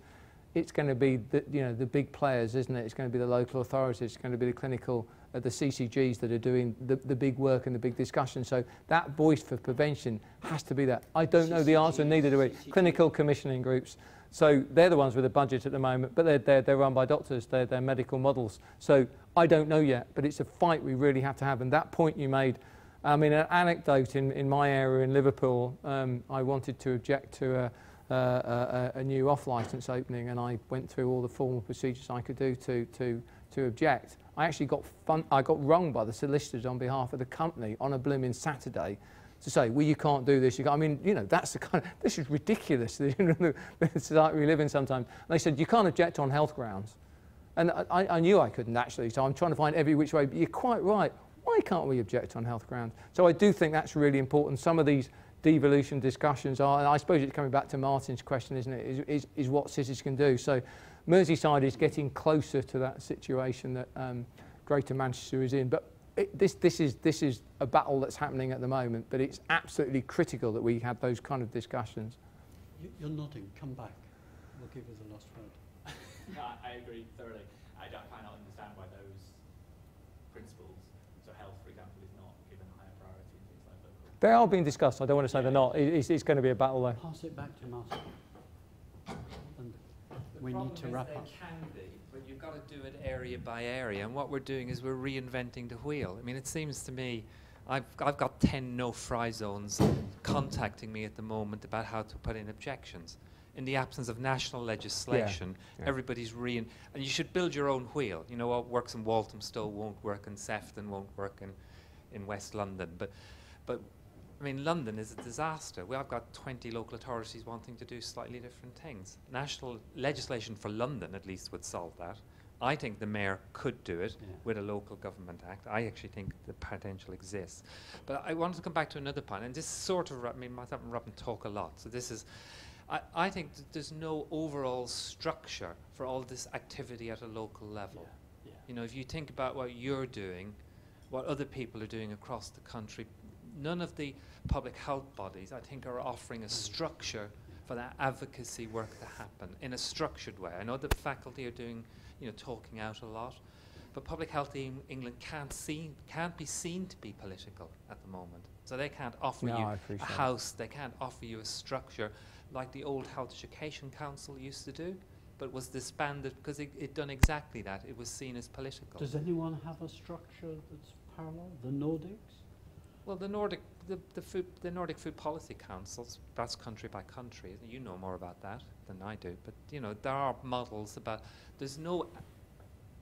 it's going to be the, you know, the big players, isn't it? It's going to be the local authorities, it's going to be the clinical, uh, the CCGs that are doing the, the big work and the big discussion. So that voice for prevention has to be that. I don't know the answer, neither do we. Clinical commissioning groups. So they're the ones with the budget at the moment, but they're, they're, they're run by doctors, they're, they're medical models. So I don't know yet, but it's a fight we really have to have. And that point you made, I mean, an anecdote in, in my area in Liverpool, um, I wanted to object to a, uh, a, a new off license opening and I went through all the formal procedures I could do to, to, to object. I actually got, fun, I got rung by the solicitors on behalf of the company on a blooming Saturday to say, well, you can't do this. You can't. I mean, you know, that's the kind of, this is ridiculous, the society we live in sometimes. And they said, you can't object on health grounds. And I, I knew I couldn't actually, so I'm trying to find every which way, but you're quite right. Why can't we object on health grounds? So I do think that's really important. Some of these devolution discussions are, and I suppose it's coming back to Martin's question, isn't it, is, is, is what cities can do. So Merseyside is getting closer to that situation that um, Greater Manchester is in. But it, this, this, is, this is a battle that's happening at the moment, but it's absolutely critical that we have those kind of discussions. You, you're nodding. Come back. We'll give you the last word. no, I agree thoroughly. I don't, cannot understand why those principles, so health, for example, is not given a higher priority in things like local. They are being discussed. I don't want to say Yeah. they're not. It, it's, it's going to be a battle though. Pass it back to Martin. We need to wrap they up. can be, but you've got to do it area by area. And what we're doing is we're reinventing the wheel. I mean, it seems to me, I've, I've got 10 no-fry zones contacting me at the moment about how to put in objections. In the absence of national legislation, yeah. everybody's re and you should build your own wheel. You know what works in Walthamstow won't work in Sefton, won't work in, in West London. But, but I mean, London is a disaster. We, I've got 20 local authorities wanting to do slightly different things. National legislation for London, at least, would solve that. I think the mayor could do it Yeah. with a local government act. I actually think the potential exists. But I wanted to come back to another point, and this sort of, I mean, myself and Robin talk a lot. So this is, I, I think that there's no overall structure for all this activity at a local level. Yeah. You know, if you think about what you're doing, what other people are doing across the country, none of the public health bodies, I think, are offering a mm. structure for that advocacy work to happen in a structured way. I know the faculty are doing, you know, talking out a lot, but Public Health in England can't seen, can't be seen to be political at the moment. So they can't offer No, you a appreciate that. house, they can't offer you a structure like the old Health Education Council used to do, but was disbanded because it, it done exactly that. It was seen as political. Does anyone have a structure that's parallel? The Nordics? Well, the Nordic, the, the, food, the Nordic Food Policy Councils, that's country by country. You know more about that than I do. But, you know, there are models about, there's no,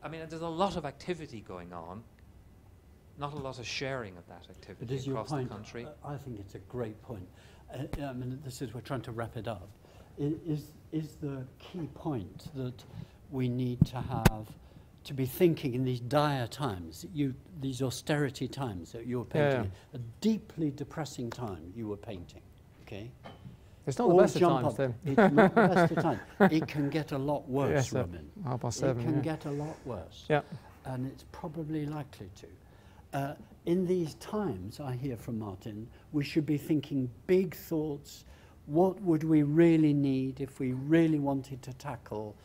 I mean, there's a lot of activity going on, not a lot of sharing of that activity across point, the country. uh, I think it's a great point. Uh, I mean, this is, we're trying to wrap it up. Is, is the key point that we need to have, to be thinking in these dire times, you, these austerity times that you were Yeah, painting, a deeply depressing time you were painting, okay? It's not the best of times, up. Tim. It's not the best of times. It can get a lot worse, Yes, sir. Robin. Half past seven, It can yeah. get a lot worse yeah. and it's probably likely to. Uh, in these times, I hear from Martin, we should be thinking big thoughts. What would we really need if we really wanted to tackle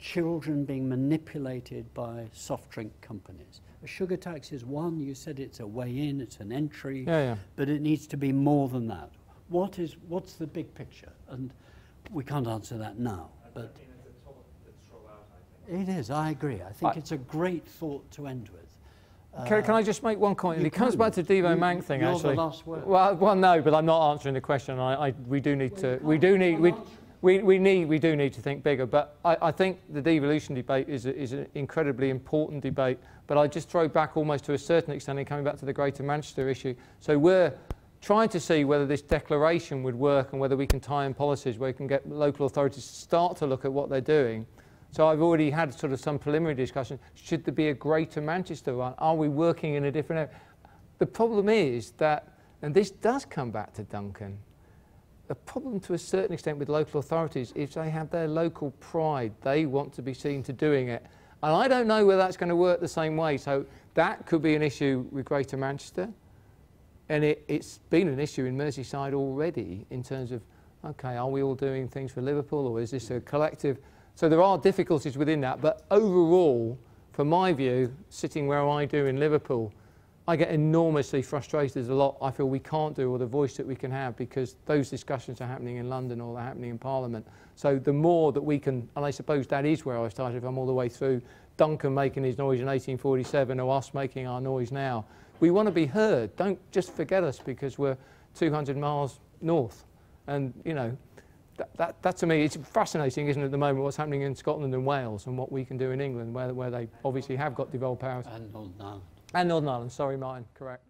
children being manipulated by soft drink companies? A sugar tax is one. You said it's a way in, it's an entry, Yeah, yeah. but it needs to be more than that. What is what's the big picture? And we can't answer that now, but it is. I agree. I think I- it's a great thought to end with. Can, can Uh, I just make one comment? you It comes can. back to Devo You- Manc thing, you're the actually. last word. Well, well, no, but I'm not answering the question. I, I, we do need to. We do need. We, we, we need. We do need to think bigger. But I, I think the devolution debate is a, is an incredibly important debate. But I just throw back almost to a certain extent, and coming back to the Greater Manchester issue. So we're trying to see whether this declaration would work and whether we can tie in policies where we can get local authorities to start to look at what they're doing. So I've already had sort of some preliminary discussion. Should there be a Greater Manchester one? Are we working in a different area? The problem is that, and this does come back to Duncan, the problem to a certain extent with local authorities is they have their local pride. They want to be seen to doing it. And I don't know whether that's going to work the same way. So that could be an issue with Greater Manchester. And it, it's been an issue in Merseyside already in terms of, okay, are we all doing things for Liverpool or is this a collective? So there are difficulties within that, but overall, from my view, sitting where I do in Liverpool, I get enormously frustrated. There's a lot I feel we can't do or the voice that we can have because those discussions are happening in London or they're happening in Parliament. So the more that we can, and I suppose that is where I started, if I'm all the way through, Duncan making his noise in 1847 or us making our noise now. We want to be heard. Don't just forget us because we're 200 miles north. And, you know, that, that, that to me, it's fascinating, isn't it, at the moment, what's happening in Scotland and Wales and what we can do in England, where, where they obviously have got devolved powers. And Northern Ireland. Um, And Northern Ireland, sorry, Martin, correct.